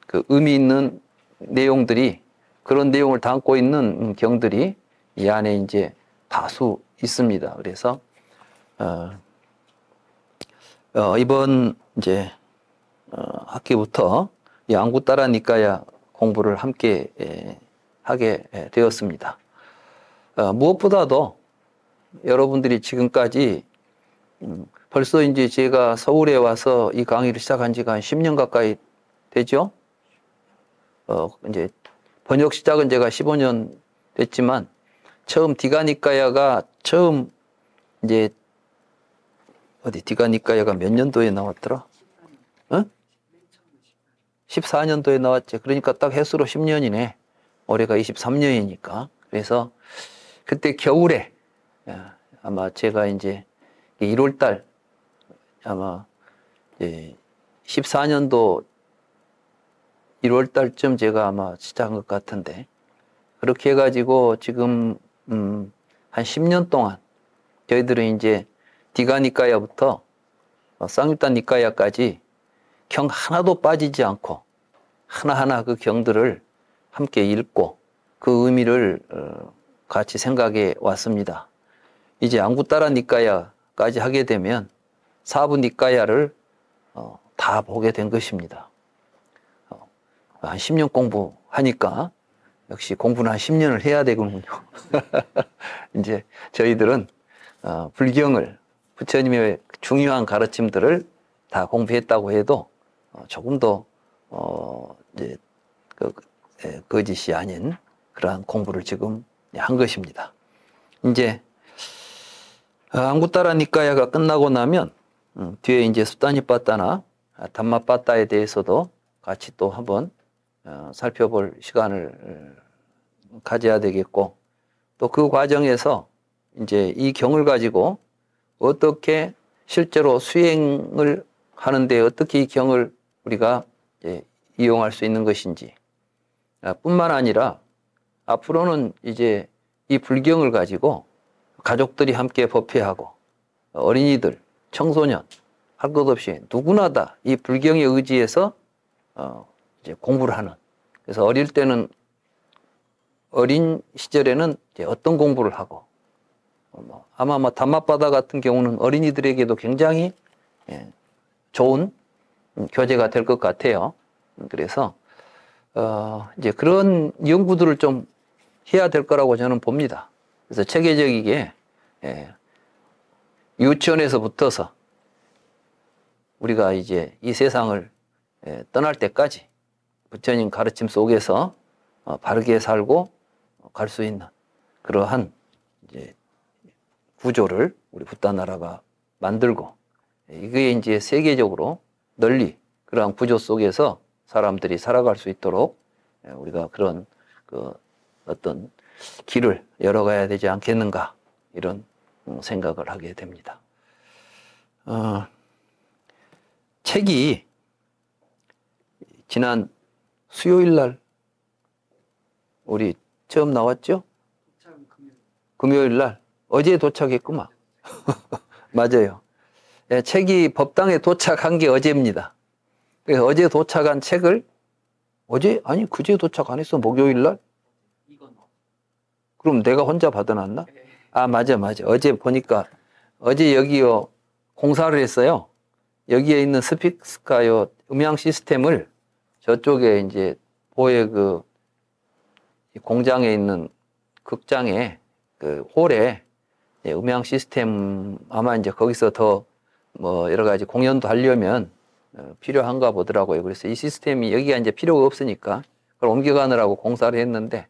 그 의미 있는 내용들이 그런 내용을 담고 있는 경들이 이 안에 이제 다수 있습니다. 그래서 어, 어, 이번 이제 어, 학기부터 양구 따라 니까야 공부를 함께 에, 하게 되었습니다. 어, 무엇보다도 여러분들이 지금까지 음, 벌써 이제 제가 서울에 와서 이 강의를 시작한 지가 한 10년 가까이 되죠. 어, 이제 번역 시작은 제가 15년 됐지만 처음 디가니까야가 처음 이제 어디 디가니까야가 몇 년도에 나왔더라? 어? 14년도에 나왔죠. 그러니까 딱 해수로 10년이네. 올해가 23년이니까. 그래서 그때 겨울에 아마 제가 이제 1월 달 아마 14년도 1월 달쯤 제가 아마 시작한 것 같은데 그렇게 해가지고 지금 음, 한 10년 동안 저희들은 이제 디가 니까야부터 쌍유탄니까야까지 경 하나도 빠지지 않고 하나하나 그 경들을 함께 읽고 그 의미를 어, 같이 생각해 왔습니다. 이제 안구따라 니까야까지 하게 되면 사부 니까야를 어, 다 보게 된 것입니다. 어, 한 10년 공부하니까 역시 공부는 한 10년을 해야 되군요. 이제 저희들은 불경을 부처님의 중요한 가르침들을 다 공부했다고 해도 조금 더 어, 이제 그 예, 거짓이 아닌 그러한 공부를 지금 한 것입니다. 이제 안구따라 니까야가 끝나고 나면 음, 뒤에 이제 수다니 빠따나 담마 빠따에 대해서도 같이 또 한번 어, 살펴볼 시간을 어, 가져야 되겠고 또 그 과정에서 이제 이 경을 가지고 어떻게 실제로 수행을 하는데 어떻게 이 경을 우리가 이용할 수 있는 것인지 아, 뿐만 아니라 앞으로는 이제 이 불경을 가지고 가족들이 함께 법회하고 어린이들, 청소년 할 것 없이 누구나 다 이 불경의 의지에서 어 이제 공부를 하는 그래서 어릴 때는 어린 시절에는 이제 어떤 공부를 하고 뭐 아마 뭐 단맛바다 같은 경우는 어린이들에게도 굉장히 예, 좋은 교재가 될 것 같아요. 그래서 어, 이제 그런 연구들을 좀 해야 될 거라고 저는 봅니다. 그래서 체계적이게 예, 유치원에서 붙어서 우리가 이제 이 세상을 예, 떠날 때까지 부처님 가르침 속에서 어, 바르게 살고 갈 수 있는 그러한 이제 구조를 우리 붓다 나라가 만들고 이게 이제 세계적으로 널리 그러한 구조 속에서 사람들이 살아갈 수 있도록 예, 우리가 그런 그 어떤 길을 열어가야 되지 않겠는가 이런 음, 생각을 하게 됩니다. 어, 책이 지난 수요일 날 우리 처음 나왔죠? 금요일 날 어제 도착했구만. 맞아요. 예, 책이 법당에 도착한 게 어제입니다. 그래서 어제 도착한 책을 어제 아니 그제 도착 안 했어 목요일 날? 그럼 내가 혼자 받아놨나? 아 맞아 맞아 어제 보니까 어제 여기요 공사를 했어요. 여기에 있는 스피스카요 음향 시스템을 저쪽에 이제 보의 그 공장에 있는 극장에 그 홀에 음향 시스템 아마 이제 거기서 더 뭐 여러 가지 공연도 하려면 어, 필요한가 보더라고요. 그래서 이 시스템이 여기가 이제 필요가 없으니까 그걸 옮겨가느라고 공사를 했는데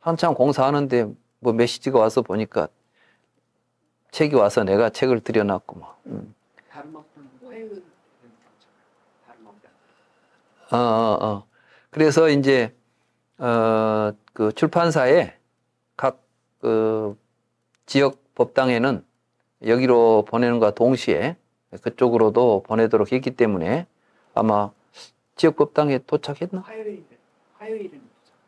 한참 공사하는데 뭐 메시지가 와서 보니까 책이 와서 내가 책을 들여놨고 뭐. 음. 다른 먹는 화요일 다른 먹다. 어, 어, 어. 그래서 이제 어, 그 출판사에 각그 지역 법당에는 여기로 보내는 것과 동시에 그쪽으로도 보내도록 했기 때문에 아마 지역 법당에 도착했나? 화요일 화요일은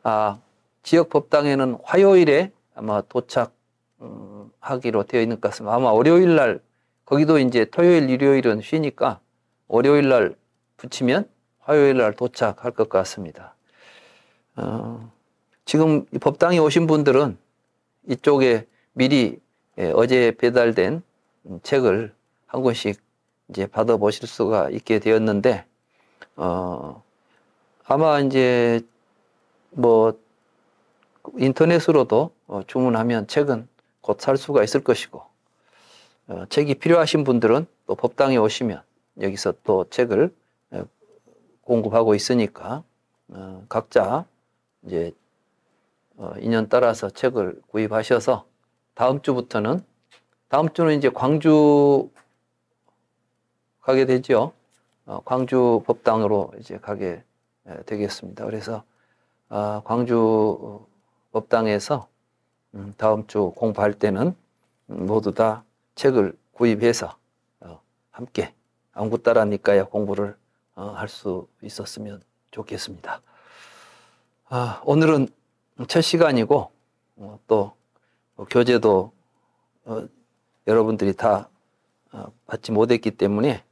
아, 지역 법당에는 화요일에 아마 도착 음, 하기로 되어 있는 것 같습니다. 아마 월요일 날 거기도 이제 토요일, 일요일은 쉬니까 월요일 날 붙이면 화요일 날 도착할 것 같습니다. 어, 지금 이 법당에 오신 분들은 이쪽에 미리 예, 어제 배달된 음, 책을 한 권씩 이제 받아보실 수가 있게 되었는데, 어, 아마 이제 뭐 인터넷으로도 어, 주문하면 책은 곧 살 수가 있을 것이고 어, 책이 필요하신 분들은 또 법당에 오시면 여기서 또 책을 어, 공급하고 있으니까 어, 각자 이제 어, 인연 따라서 책을 구입하셔서 다음 주부터는 다음 주는 이제 광주 가게 되죠. 어, 광주 법당으로 이제 가게 에, 되겠습니다. 그래서 아, 광주 법당에서 음, 다음 주 공부할 때는 음, 모두 다 책을 구입해서 어, 함께 안구 따라니까야 공부를 어, 할 수 있었으면 좋겠습니다. 아, 오늘은 첫 시간이고 어, 또 어, 교재도 어, 여러분들이 다 어, 받지 못했기 때문에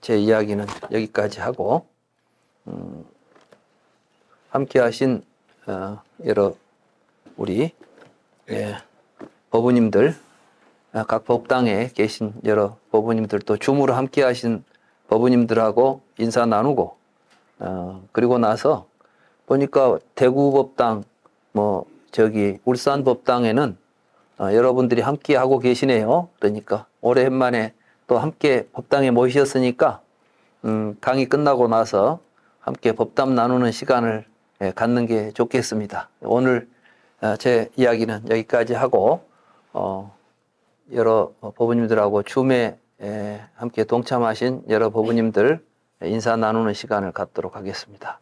제 이야기는 여기까지 하고 음, 함께 하신 어, 여러 우리 예, 법우님들 아, 각 법당에 계신 여러 법우님들 또 줌으로 함께 하신 법우님들하고 인사 나누고 어, 그리고 나서 보니까 대구 법당 뭐 저기 울산 법당에는 어, 여러분들이 함께 하고 계시네요. 그러니까 오랜만에 또 함께 법당에 모이셨으니까 음, 강의 끝나고 나서 함께 법담 나누는 시간을 예, 갖는 게 좋겠습니다. 오늘 어, 제 이야기는 여기까지 하고 어, 여러 법부님들하고 줌에 에, 함께 동참하신 여러 법부님들 인사 나누는 시간을 갖도록 하겠습니다.